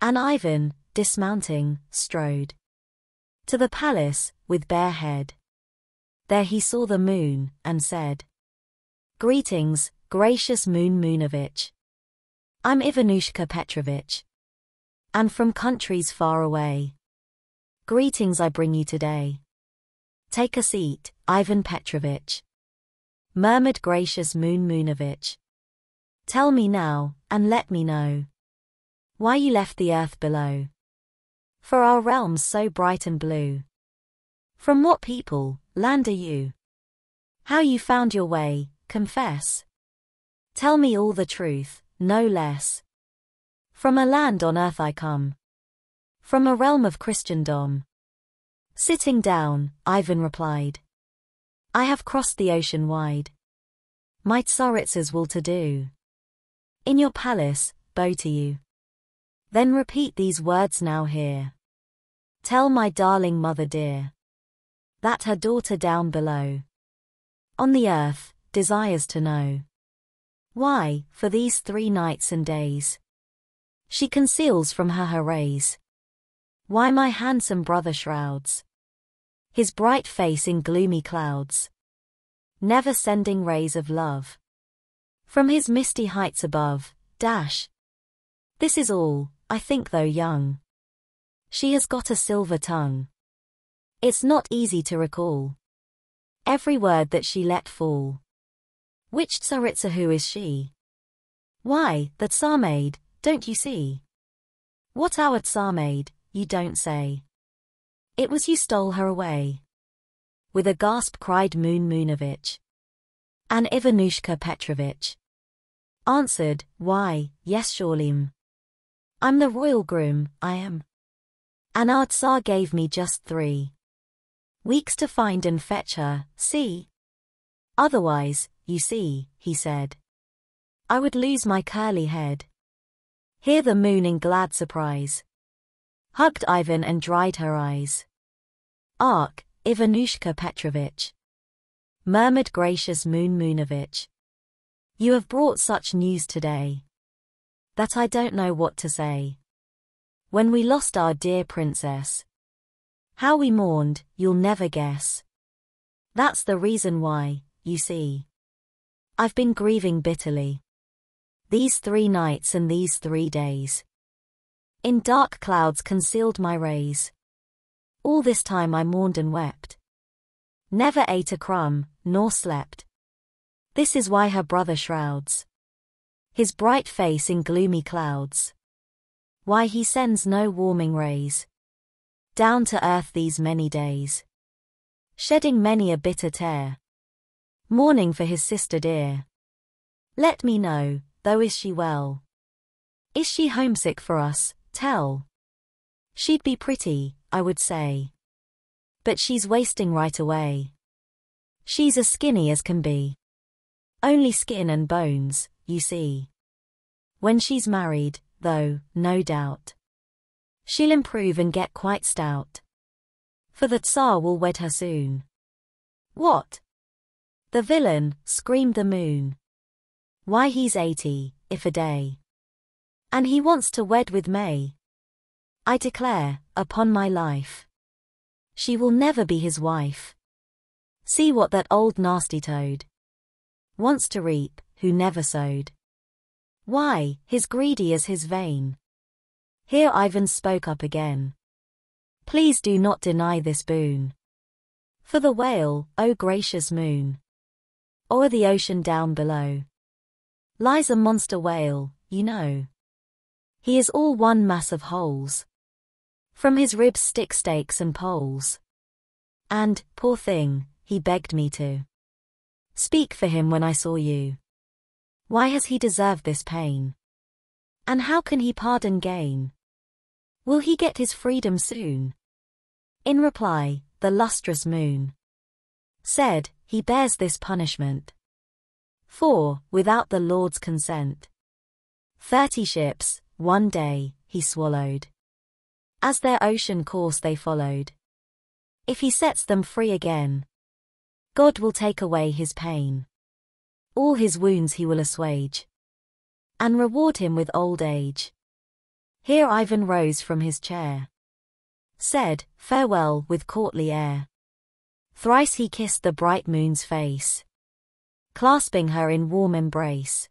And Ivan, dismounting, strode to the palace, with bare head. There he saw the moon, and said, Greetings, gracious Moon Moonovich. I'm Ivanushka Petrovich. And from countries far away. Greetings I bring you today. Take a seat, Ivan Petrovich. Murmured gracious Moon Moonovich. Tell me now, and let me know. Why you left the earth below. For our realms so bright and blue. From what people, land are you? How you found your way, confess. Tell me all the truth, no less. From a land on earth I come. From a realm of Christendom. Sitting down, Ivan replied. I have crossed the ocean wide. My Tsaritsa's will to do in your palace, bow to you. Then repeat these words now here. Tell my darling mother dear that her daughter down below on the earth desires to know why, for these three nights and days, she conceals from her her rays. Why my handsome brother shrouds his bright face in gloomy clouds, never sending rays of love. From his misty heights above, dash. This is all, I think though young. She has got a silver tongue. It's not easy to recall. Every word that she let fall. Which Tsaritsa who is she? Why, the Tsar maid, don't you see? What our Tsar maid, you don't say. It was you stole her away. With a gasp cried Moon Moonovich. And Ivanushka Petrovich answered, Why, yes Shorlim. I'm the royal groom, I am. And our Tsar gave me just three weeks to find and fetch her, see? Otherwise, you see, he said. I would lose my curly head. Hear the moon in glad surprise. Hugged Ivan and dried her eyes. Ark, Ivanushka Petrovich murmured gracious Moon Moonovich. You have brought such news today that I don't know what to say. When we lost our dear princess, how we mourned, you'll never guess. That's the reason why, you see. I've been grieving bitterly. These three nights and these three days. In dark clouds concealed my rays. All this time I mourned and wept. Never ate a crumb, nor slept. This is why her brother shrouds his bright face in gloomy clouds. Why he sends no warming rays down to earth these many days, shedding many a bitter tear, mourning for his sister dear. Let me know, though is she well? Is she homesick for us, tell? She'd be pretty, I would say. But she's wasting right away. She's as skinny as can be. Only skin and bones, you see. When she's married, though, no doubt. She'll improve and get quite stout. For the Tsar will wed her soon. What? The villain, screamed the moon. Why he's eighty, if a day. And he wants to wed with May. I declare, upon my life. She will never be his wife. See what that old nasty toad wants to reap, who never sowed. Why, his greedy as his vain. Here Ivan spoke up again. Please do not deny this boon. For the whale, O gracious moon. O'er the ocean down below. Lies a monster whale, you know. He is all one mass of holes. From his ribs stick stakes and poles. And, poor thing, he begged me to speak for him when I saw you. Why has he deserved this pain? And how can he pardon gain? Will he get his freedom soon? In reply, the lustrous moon said, He bears this punishment. For, without the Lord's consent, thirty ships, one day, he swallowed. As their ocean course they followed. If he sets them free again, God will take away his pain. All his wounds he will assuage. And reward him with old age. Here Ivan rose from his chair. Said, farewell with courtly air. Thrice he kissed the bright moon's face. Clasping her in warm embrace.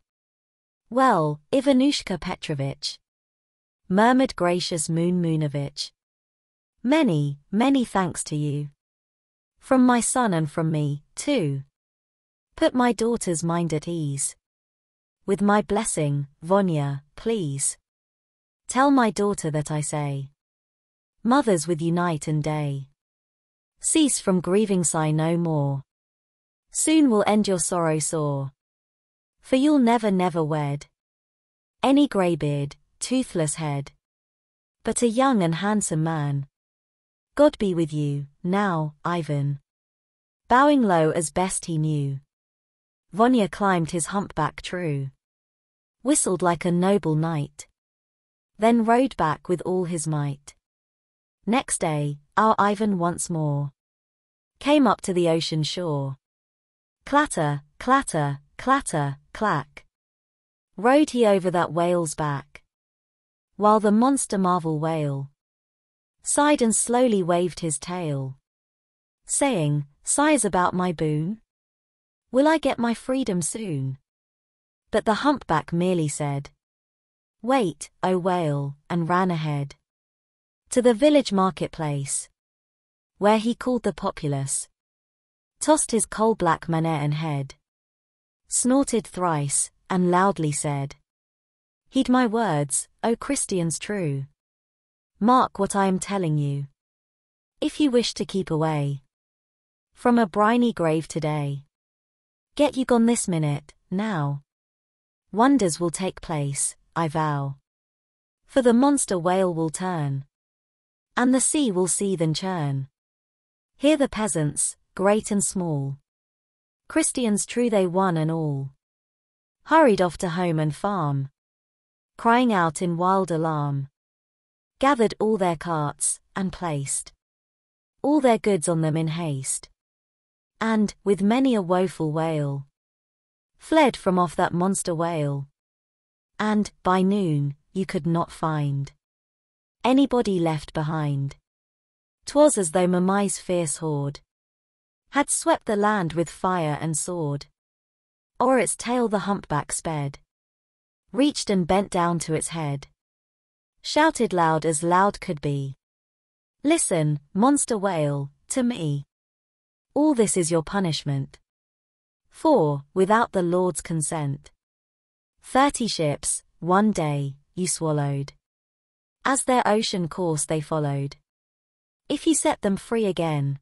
Well, Ivanushka Petrovich. Murmured gracious Moon Moonovich. Many, many thanks to you. From my son and from me, too. Put my daughter's mind at ease. With my blessing, Vanya, please. Tell my daughter that I say. Mothers with you night and day. Cease from grieving sigh no more. Soon will end your sorrow sore. For you'll never never wed. Any greybeard, toothless head. But a young and handsome man. God be with you, now, Ivan. Bowing low as best he knew. Vanya climbed his humpback true. Whistled like a noble knight. Then rode back with all his might. Next day, our Ivan once more came up to the ocean shore. Clatter, clatter, clatter, clack. Rode he over that whale's back. While the monster marvel whale sighed and slowly waved his tail, saying, Sighs about my boon? Will I get my freedom soon? But the humpback merely said, Wait, O whale, and ran ahead. To the village marketplace. Where he called the populace. Tossed his coal-black mane and head. Snorted thrice, and loudly said, Heed my words, O Christians true. Mark what I am telling you. If you wish to keep away from a briny grave today, Get you gone this minute, now. Wonders will take place, I vow. For the monster whale will turn. And the sea will seethe and churn. Hear the peasants, great and small. Christians true they one and all. Hurried off to home and farm. Crying out in wild alarm. Gathered all their carts, and placed all their goods on them in haste and, with many a woeful wail, fled from off that monster whale. And, by noon, you could not find anybody left behind. 'Twas as though Mamai's fierce horde had swept the land with fire and sword. O'er its tail the humpback sped, reached and bent down to its head, shouted loud as loud could be. Listen, monster whale, to me. All this is your punishment. For, without the Lord's consent, thirty ships, one day, you swallowed. As their ocean course they followed. If you set them free again,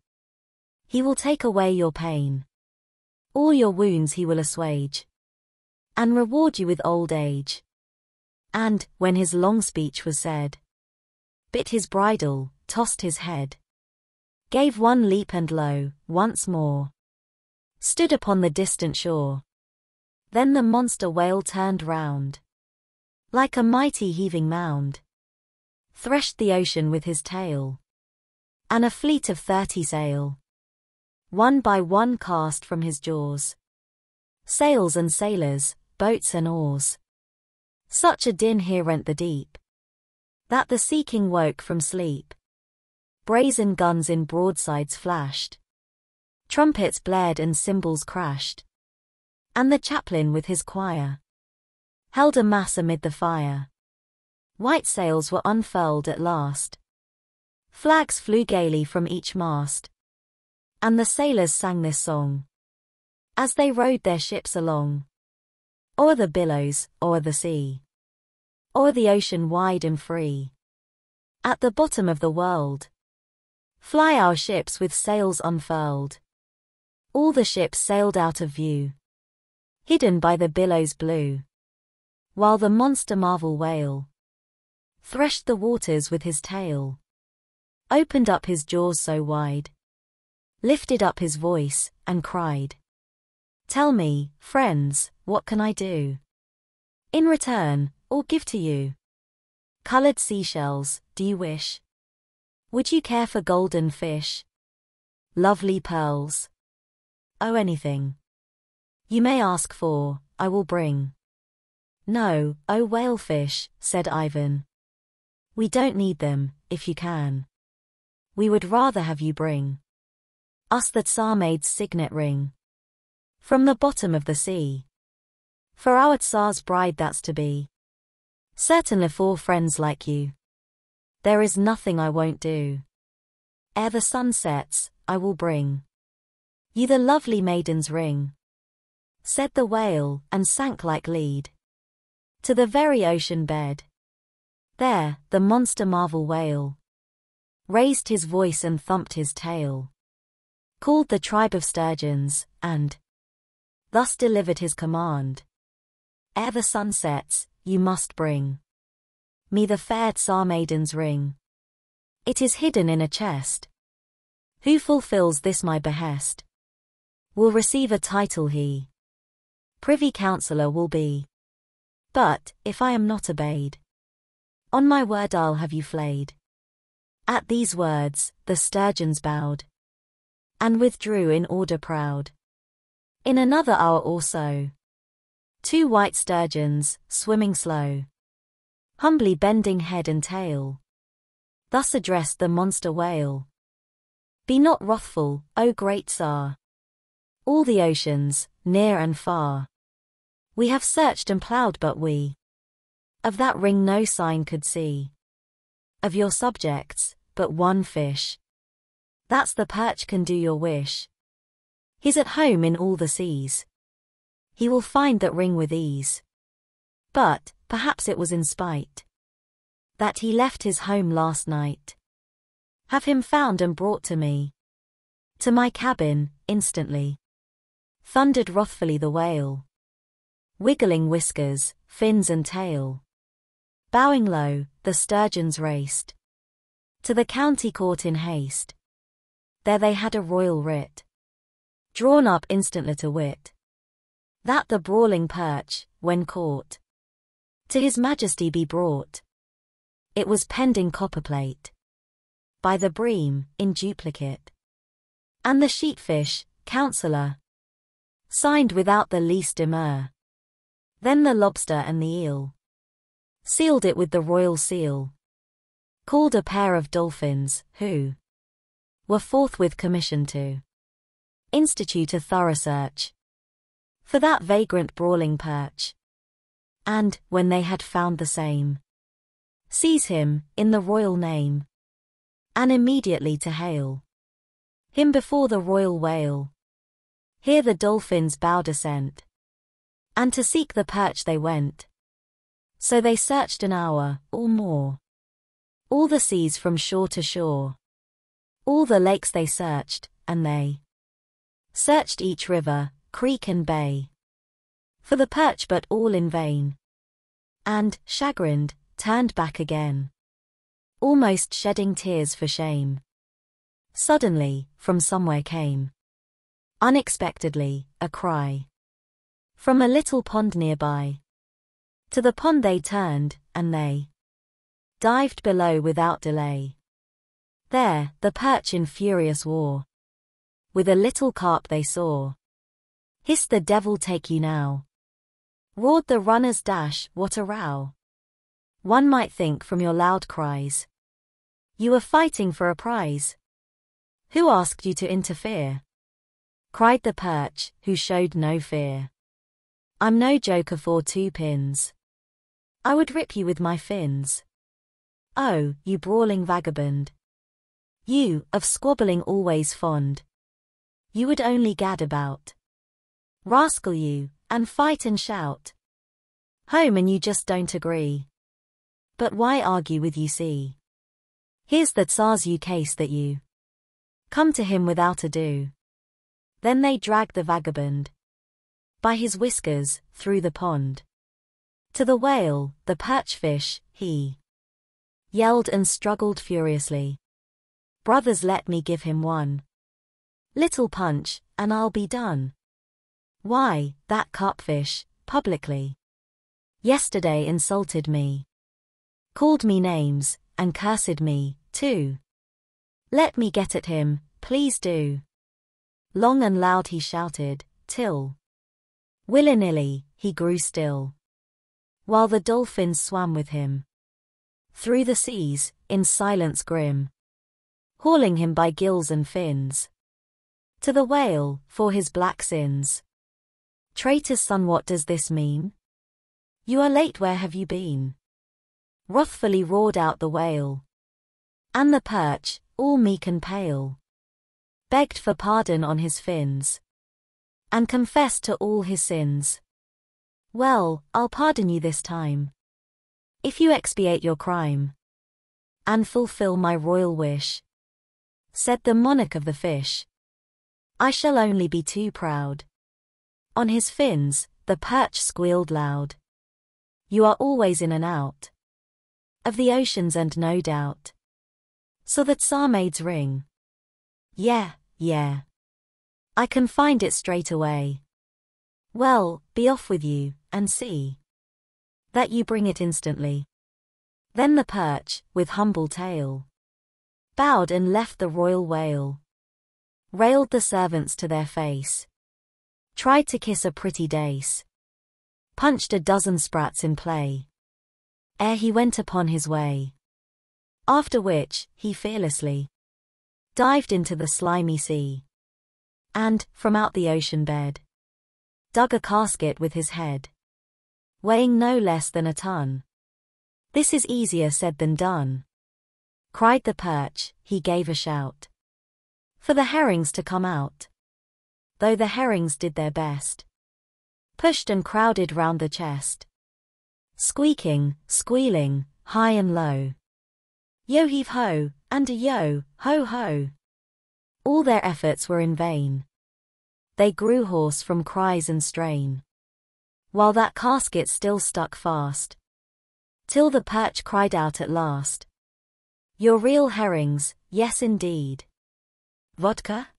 he will take away your pain. All your wounds he will assuage. And reward you with old age. And, when his long speech was said, bit his bridle, tossed his head, gave one leap and lo, once more, stood upon the distant shore. Then the monster whale turned round, like a mighty heaving mound, threshed the ocean with his tail, and a fleet of thirty sail, one by one cast from his jaws. Sails and sailors, boats and oars. Such a din here rent the deep, that the sea king woke from sleep. Brazen guns in broadsides flashed. Trumpets blared and cymbals crashed. And the chaplain with his choir held a mass amid the fire. White sails were unfurled at last. Flags flew gaily from each mast. And the sailors sang this song. As they rowed their ships along. O'er the billows, o'er the sea. O'er the ocean wide and free. At the bottom of the world. Fly our ships with sails unfurled. All the ships sailed out of view. Hidden by the billows blue. While the monster marvel whale threshed the waters with his tail. Opened up his jaws so wide. Lifted up his voice, and cried. Tell me, friends, what can I do? In return, or give to you? Colored seashells, do you wish? Would you care for golden fish? Lovely pearls? Oh, anything. You may ask for, I will bring. No, oh whalefish, said Ivan. We don't need them, if you can. We would rather have you bring us that Tsarmaid's signet ring from the bottom of the sea. For our Tsar's bride that's to be. Certainly for friends like you. There is nothing I won't do. Ere the sun sets, I will bring you the lovely maiden's ring. Said the whale, and sank like lead. To the very ocean bed. There, the monster marvel whale. Raised his voice and thumped his tail. Called the tribe of sturgeons, and thus delivered his command. Ere the sun sets, you must bring me the fair Tsar maiden's ring. It is hidden in a chest. Who fulfills this my behest will receive a title he. Privy Councillor will be. But, if I am not obeyed, on my word I'll have you flayed. At these words, the sturgeons bowed and withdrew in order proud. In another hour or so, two white sturgeons, swimming slow, humbly bending head and tail. Thus addressed the monster whale. Be not wrathful, O great Tsar. All the oceans, near and far. We have searched and ploughed but we. Of that ring no sign could see. Of your subjects, but one fish. That's the perch can do your wish. He's at home in all the seas. He will find that ring with ease. But, perhaps it was in spite. That he left his home last night. Have him found and brought to me. To my cabin, instantly. Thundered wrathfully the whale. Wiggling whiskers, fins and tail. Bowing low, the sturgeons raced. To the county court in haste. There they had a royal writ. Drawn up instantly to wit. That the brawling perch, when caught, to his majesty be brought. It was pending copperplate. By the bream, in duplicate. And the sheepfish, counsellor. Signed without the least demur. Then the lobster and the eel. Sealed it with the royal seal. Called a pair of dolphins, who were forthwith commissioned to institute a thorough search for that vagrant brawling perch and, when they had found the same, seize him, in the royal name, and immediately to hail him before the royal whale. Here the dolphins bowed assent, and to seek the perch they went. So they searched an hour, or more. All the seas from shore to shore. All the lakes they searched, and they searched each river, creek and bay. For the perch but all in vain. And, chagrined, turned back again. Almost shedding tears for shame. Suddenly, from somewhere came. Unexpectedly, a cry. From a little pond nearby. To the pond they turned, and they dived below without delay. There, the perch in furious war. With a little carp they saw. Hiss the devil take you now. Roared the runner's dash, what a row. One might think from your loud cries. You were fighting for a prize. Who asked you to interfere? Cried the perch, who showed no fear. I'm no joker for two pins. I would rip you with my fins. Oh, you brawling vagabond. You, of squabbling always fond. You would only gad about. Rascal you, and fight and shout. Home and you just don't agree. But why argue with you see? Here's the Tsar's you case that you come to him without ado. Then they drag the vagabond by his whiskers through the pond. To the whale, the perchfish, he yelled and struggled furiously. Brothers let me give him one little punch, and I'll be done. Why, that carpfish, publicly. Yesterday insulted me. Called me names, and cursed me, too. Let me get at him, please do. Long and loud he shouted, till. Willy-nilly, he grew still. While the dolphins swam with him. Through the seas, in silence grim. Hauling him by gills and fins. To the whale, for his black sins. Traitor's son what does this mean? You are late where have you been? Wrathfully roared out the whale. And the perch, all meek and pale. Begged for pardon on his fins. And confessed to all his sins. Well, I'll pardon you this time. If you expiate your crime. And fulfill my royal wish. Said the monarch of the fish. I shall only be too proud. On his fins, the perch squealed loud. You are always in and out. Of the oceans and no doubt. So that Tsarmaid's ring. Yeah, yeah. I can find it straight away. Well, be off with you, and see. That you bring it instantly. Then the perch, with humble tail. Bowed and left the royal whale. Railed the servants to their face. Tried to kiss a pretty dace. Punched a dozen sprats in play. Ere he went upon his way. After which, he fearlessly dived into the slimy sea. And, from out the ocean bed, dug a casket with his head. Weighing no less than a ton. This is easier said than done. Cried the perch, he gave a shout. For the herrings to come out though the herrings did their best. Pushed and crowded round the chest. Squeaking, squealing, high and low. Yo heave ho, and a yo, ho ho. All their efforts were in vain. They grew hoarse from cries and strain. While that casket still stuck fast. Till the perch cried out at last. You're real herrings, yes indeed. Vodka?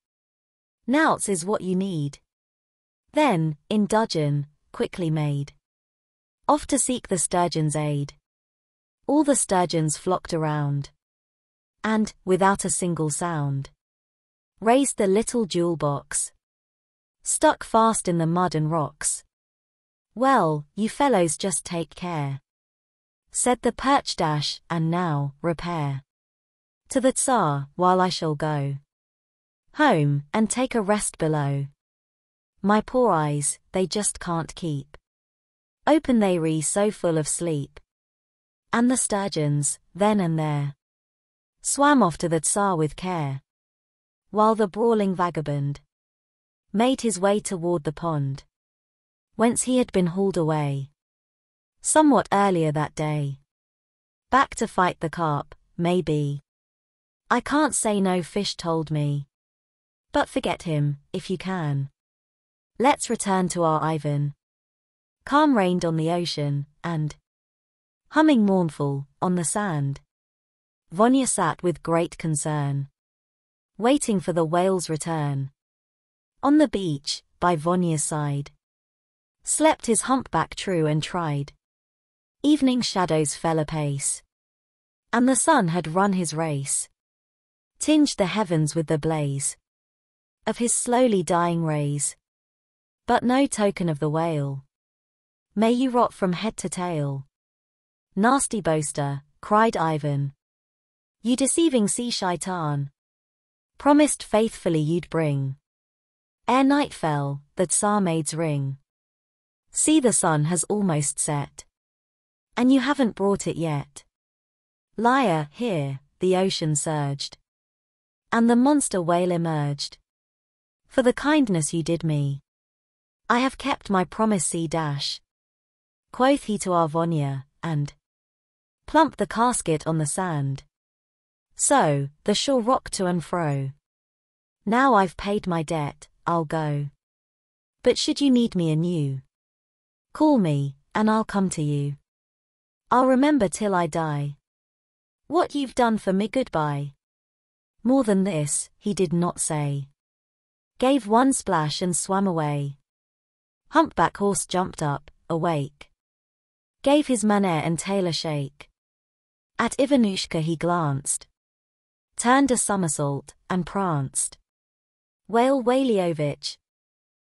Knouts is what you need. Then, in dudgeon, quickly made. Off to seek the sturgeon's aid. All the sturgeons flocked around. And, without a single sound, raised the little jewel box. Stuck fast in the mud and rocks. Well, you fellows just take care. Said the perch dash, and now, repair. To the Tsar, while I shall go home, and take a rest below. My poor eyes, they just can't keep. Open they re so full of sleep. And the sturgeons, then and there. swam off to the Tsar with care. While the brawling vagabond made his way toward the pond, whence he had been hauled away somewhat earlier that day. Back to fight the carp, maybe. I can't say no, fish told me. But forget him, if you can. Let's return to our Ivan. Calm reigned on the ocean, and, humming mournful, on the sand. Vanya sat with great concern, waiting for the whale's return. On the beach, by Vanya's side, slept his humpback true and tried. Evening shadows fell apace, and the sun had run his race, tinged the heavens with the blaze of his slowly dying rays. But no token of the whale. May you rot from head to tail. Nasty boaster, cried Ivan. You deceiving sea shaitan. Promised faithfully you'd bring. Ere night fell, the Tsar maid's ring. See the sun has almost set. And you haven't brought it yet. Liar, here, the ocean surged. And the monster whale emerged. For the kindness you did me. I have kept my promise sea dash. Quoth he to our Vanya, and plumped the casket on the sand. So, the shore rocked to and fro. Now I've paid my debt, I'll go. But should you need me anew, call me, and I'll come to you. I'll remember till I die. What you've done for me goodbye. More than this, he did not say. Gave one splash and swam away. Humpback horse jumped up, awake. Gave his manner and tail a shake. At Ivanushka he glanced. Turned a somersault, and pranced. Whale Waliovich.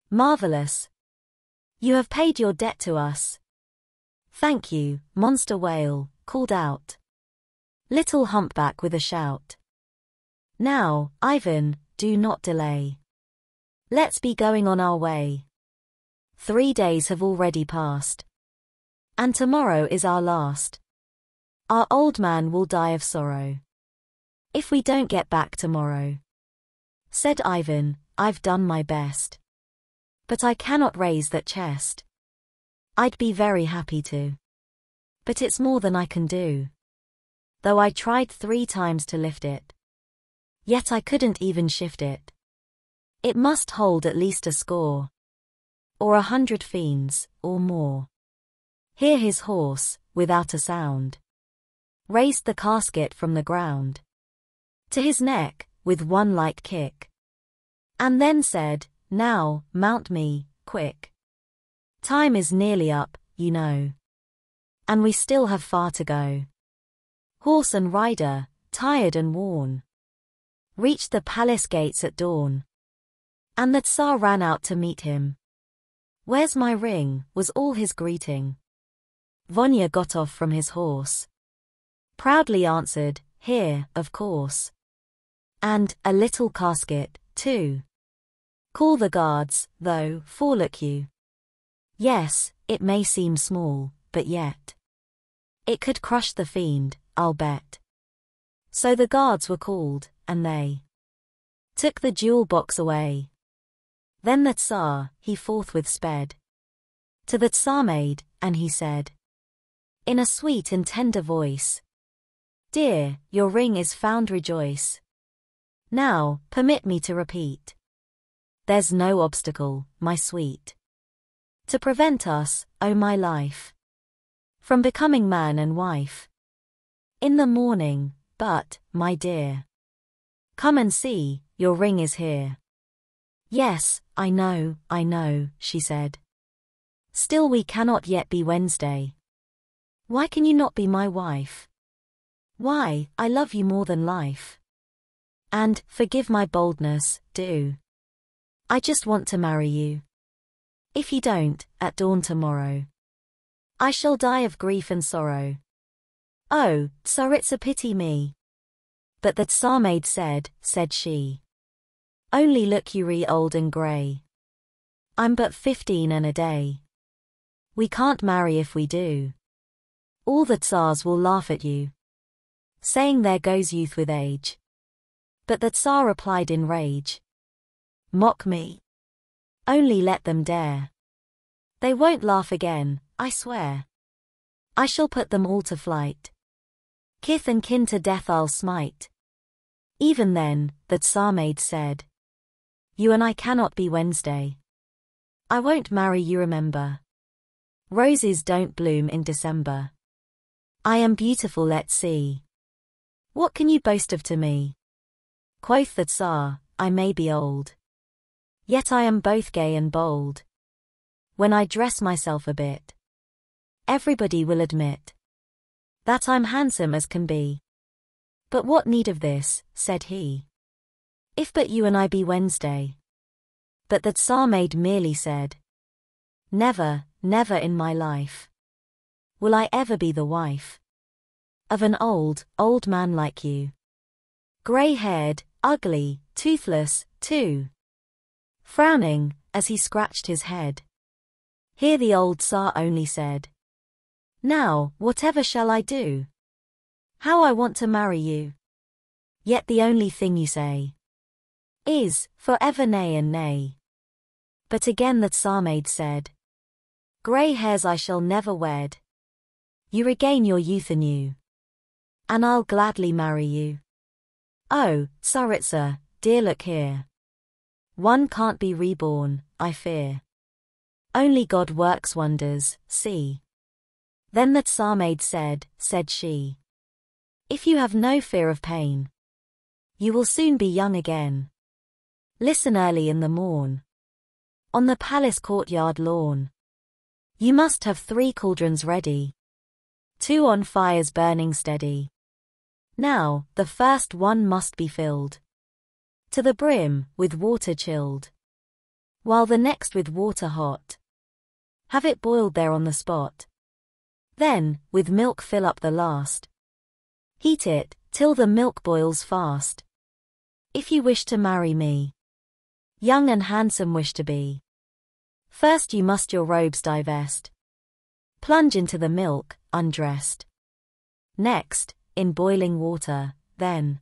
Marvelous. You have paid your debt to us. Thank you, monster whale, called out. Little humpback with a shout. Now, Ivan, do not delay. Let's be going on our way. Three days have already passed. And tomorrow is our last. Our old man will die of sorrow. If we don't get back tomorrow. Said Ivan, I've done my best. But I cannot raise that chest. I'd be very happy to. But it's more than I can do. Though I tried three times to lift it. Yet I couldn't even shift it. It must hold at least a score or a hundred fiends, or more. Here his horse, without a sound. Raised the casket from the ground. To his neck, with one light kick. And then said, Now, mount me, quick. Time is nearly up, you know. And we still have far to go. Horse and rider, tired and worn. Reached the palace gates at dawn. And the Tsar ran out to meet him. Where's my ring, was all his greeting. Vanya got off from his horse. Proudly answered, Here, of course. And, a little casket, too. Call the guards, though, for look you. Yes, it may seem small, but yet. It could crush the fiend, I'll bet. So the guards were called, and they took the jewel box away. Then the Tsar, he forthwith sped to the Tsar maid, and he said, in a sweet and tender voice, Dear, your ring is found rejoice. Now, permit me to repeat. There's no obstacle, my sweet, to prevent us, O oh my life, from becoming man and wife. In the morning, but, my dear, come and see, your ring is here. Yes, I know, I know, she said. Still we cannot yet be Wednesday. Why can you not be my wife? Why, I love you more than life. And, forgive my boldness, do. I just want to marry you. If you don't, at dawn tomorrow. I shall die of grief and sorrow. Oh, tsur, it's a pity me. But the Tsar maid said, said she. Only look you re old and grey. I'm but fifteen and a day. We can't marry if we do. All the tsars will laugh at you. saying there goes youth with age. But the Tsar replied in rage. Mock me. Only let them dare. They won't laugh again, I swear. I shall put them all to flight. Kith and kin to death I'll smite. Even then, the Tsar maid said. You and I cannot be Wednesday. I won't marry you remember. Roses don't bloom in December. I am beautiful let's see. What can you boast of to me? Quoth the Tsar, I may be old. Yet I am both gay and bold. When I dress myself a bit. Everybody will admit. That I'm handsome as can be. But what need of this, said he. If but you and I be Wednesday. But the Tsar maid merely said. Never, never in my life. Will I ever be the wife of an old, old man like you? Grey-haired, ugly, toothless, too. Frowning, as he scratched his head. Here the old Tsar only said. Now, whatever shall I do? How I want to marry you. Yet the only thing you say is, forever nay and nay. But again the Tsar maid said, Grey hairs I shall never wed. You regain your youth anew. And I'll gladly marry you. Oh, Tsaritsa, dear look here. One can't be reborn, I fear. Only God works wonders, see. Then the Tsar maid said, said she. If you have no fear of pain, you will soon be young again. Listen early in the morn. On the palace courtyard lawn. You must have three cauldrons ready. Two on fires burning steady. Now, the first one must be filled. To the brim, with water chilled. While the next with water hot. Have it boiled there on the spot. Then, with milk fill up the last. Heat it, till the milk boils fast. If you wish to marry me, young and handsome wish to be. First you must your robes divest. Plunge into the milk, undressed. Next, in boiling water, then.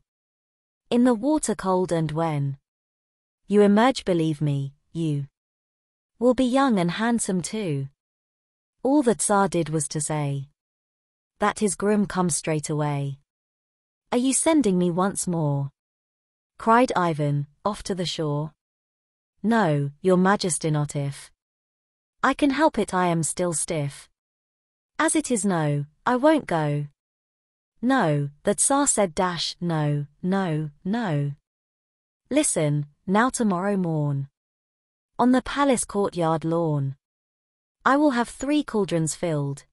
In the water cold and when. You emerge believe me, you. Will be young and handsome too. All that Tsar did was to say. That his groom come straight away. Are you sending me once more? Cried Ivan, off to the shore. No, your majesty not if. I can help it I am still stiff. As it is no, I won't go. No, the Tsar said dash, no, no, no. Listen, now tomorrow morn. On the palace courtyard lawn. I will have three cauldrons filled.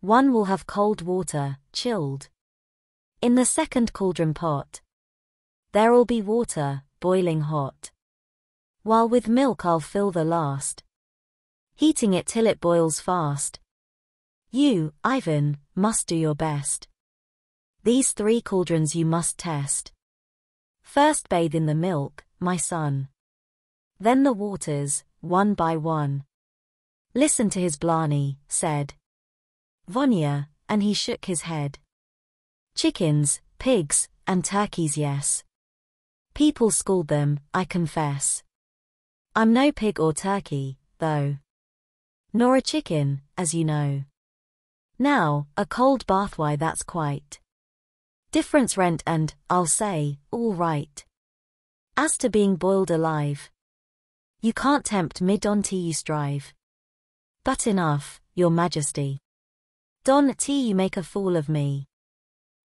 One will have cold water, chilled. In the second cauldron pot, there'll be water, boiling hot. While with milk I'll fill the last, heating it till it boils fast. You, Ivan, must do your best. These three cauldrons you must test. First bathe in the milk, my son. Then the waters, one by one. Listen to his Blarney, said Vanya, and he shook his head. Chickens, pigs, and turkeys yes. People scold them, I confess. I'm no pig or turkey, though. Nor a chicken, as you know. Now, a cold bath why that's quite. Difference rent and, I'll say, all right. As to being boiled alive. You can't tempt mid on tea you strive. But enough, your majesty. Don T you make a fool of me.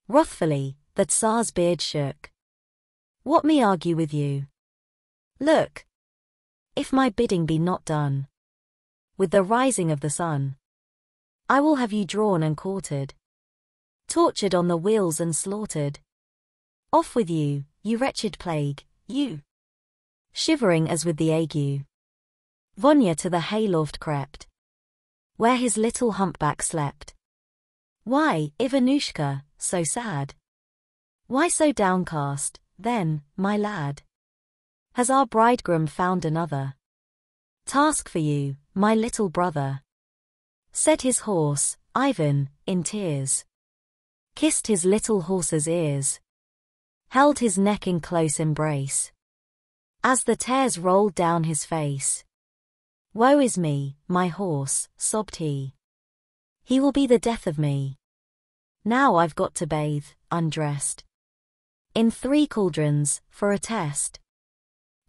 Wrathfully, the Tsar's beard shook. What me argue with you? Look! If my bidding be not done, with the rising of the sun, I will have you drawn and quartered, tortured on the wheels and slaughtered. Off with you, you wretched plague, you! Shivering as with the ague. Vanya to the hayloft crept, where his little humpback slept. Why, Ivanushka, so sad? Why so downcast, then, my lad? Has our bridegroom found another? Task for you, my little brother. Said his horse, Ivan, in tears. kissed his little horse's ears, held his neck in close embrace. As the tears rolled down his face. Woe is me, my horse, sobbed he. He will be the death of me. Now I've got to bathe, undressed. In three cauldrons, for a test.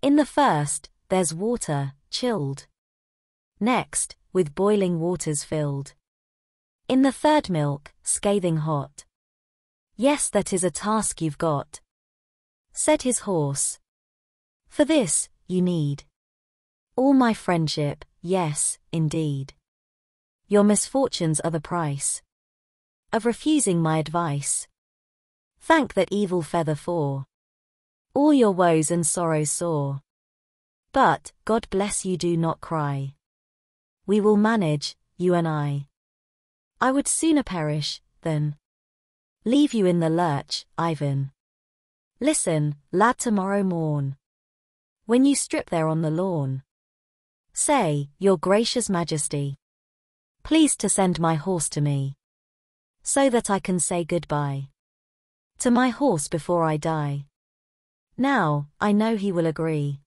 In the first, there's water, chilled. Next, with boiling waters filled. In the third milk, scathing hot. Yes, that is a task you've got. Said his horse. For this, you need. All my friendship, yes, indeed. Your misfortunes are the price. Of refusing my advice. Thank that evil feather for. All your woes and sorrows sore. But, God bless you do not cry. We will manage, you and I. I would sooner perish, than leave you in the lurch, Ivan. Listen, lad tomorrow morn. When you strip there on the lawn. Say, your gracious majesty. Please to send my horse to me. So that I can say goodbye. To my horse before I die. Now, I know he will agree.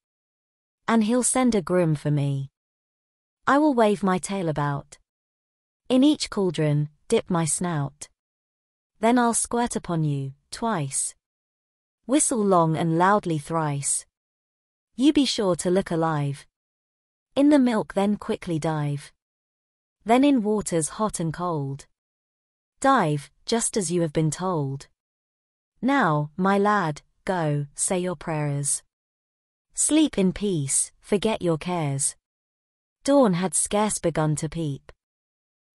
And he'll send a groom for me. I will wave my tail about. In each cauldron, dip my snout. Then I'll squirt upon you, twice. Whistle long and loudly thrice. You be sure to look alive. In the milk then quickly dive. Then in waters hot and cold. Dive, just as you have been told. Now, my lad, go, say your prayers. Sleep in peace, forget your cares. Dawn had scarce begun to peep.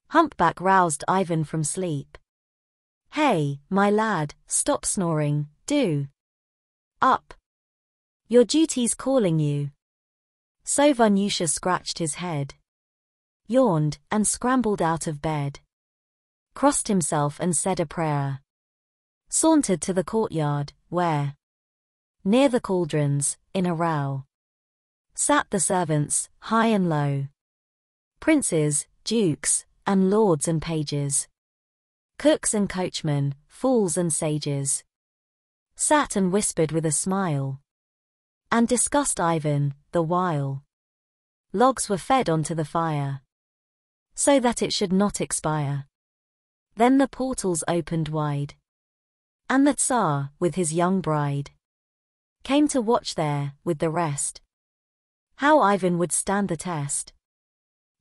Humpback roused Ivan from sleep. Hey, my lad, stop snoring, do. Up. Your duty's calling you. So Vanyusha scratched his head. Yawned, and scrambled out of bed. Crossed himself and said a prayer. Sauntered to the courtyard, where, near the cauldrons, in a row, sat the servants, high and low. Princes, dukes, and lords and pages. Cooks and coachmen, fools and sages. Sat and whispered with a smile. And discussed Ivan, the while. Logs were fed onto the fire. So that it should not expire. Then the portals opened wide. And the Tsar, with his young bride, came to watch there, with the rest. How Ivan would stand the test.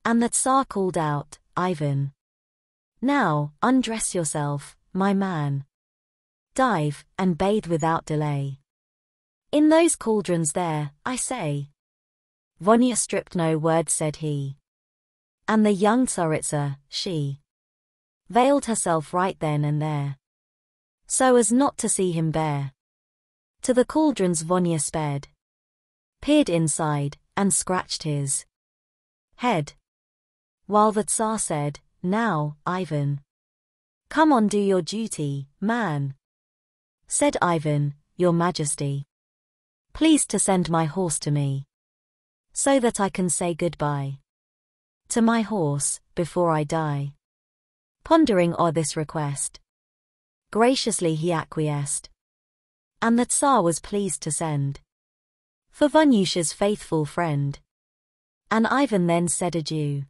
And the Tsar called out, Ivan. Now, undress yourself, my man. Dive, and bathe without delay. In those cauldrons there, I say. Vanya stripped no word said he. And the young Tsaritsa, she, veiled herself right then and there. So as not to see him bare. To the cauldrons Vanya sped. Peered inside, and scratched his head. While the Tsar said, Now, Ivan. Come on do your duty, man. Said Ivan, Your Majesty. Please to send my horse to me. So that I can say goodbye. To my horse, before I die. Pondering o'er this request. Graciously he acquiesced. And the Tsar was pleased to send. For Vanyusha's faithful friend. And Ivan then said adieu.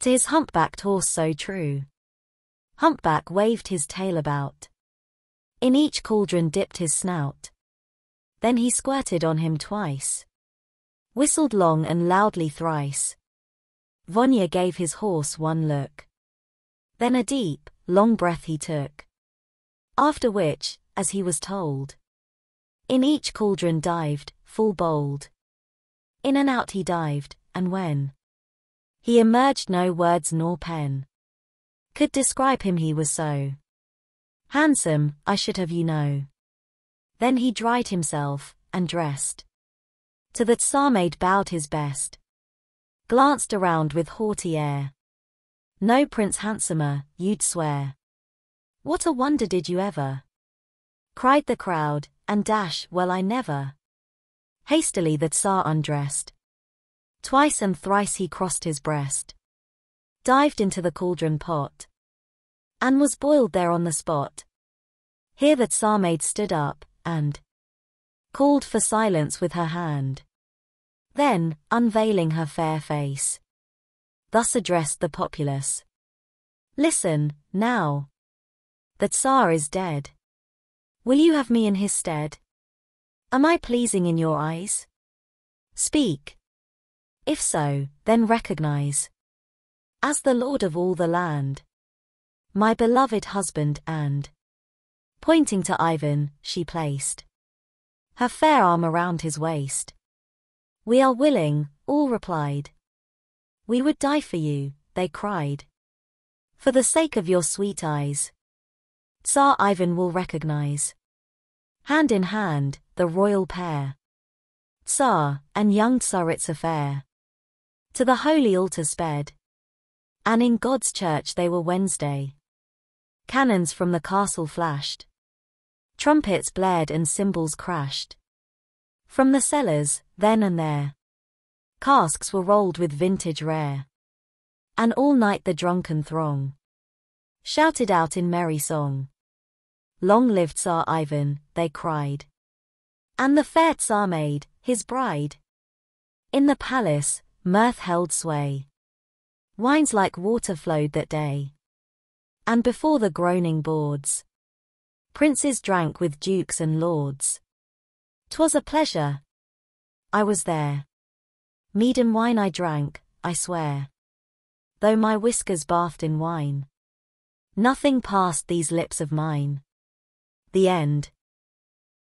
To his humpbacked horse so true. Humpback waved his tail about. In each cauldron dipped his snout. Then he squirted on him twice. Whistled long and loudly thrice. Vanya gave his horse one look. Then a deep, long breath he took. After which, as he was told, in each cauldron dived, full bold. In and out he dived, and when he emerged no words nor pen could describe him he was so handsome, I should have you know. Then he dried himself, and dressed. To that Tsarmaid bowed his best. Glanced around with haughty air. No prince handsomer, you'd swear. What a wonder did you ever? Cried the crowd, and dash, well I never. Hastily the Tsar undressed. Twice and thrice he crossed his breast. Dived into the cauldron pot. and was boiled there on the spot. Here the Tsar maid stood up, and called for silence with her hand. Then, unveiling her fair face, thus addressed the populace. Listen, now. The Tsar is dead. Will you have me in his stead? Am I pleasing in your eyes? Speak. If so, then recognize. As the lord of all the land. My beloved husband and. Pointing to Ivan, she placed. Her fair arm around his waist. We are willing, all replied. We would die for you, they cried. For the sake of your sweet eyes. Tsar Ivan will recognize. Hand in hand, the royal pair. Tsar and young Tsaritsa fair. To the holy altar sped. And in God's church they were Wednesday. Cannons from the castle flashed. Trumpets blared and cymbals crashed. From the cellars, then and there. Casks were rolled with vintage rare. And all night the drunken throng shouted out in merry song. Long lived Tsar Ivan, they cried. And the fair Tsar maid, his bride. In the palace, mirth held sway. Wines like water flowed that day. And before the groaning boards, princes drank with dukes and lords. 'Twas a pleasure. I was there. Mead and wine I drank, I swear. Though my whiskers bathed in wine. Nothing passed these lips of mine. The end.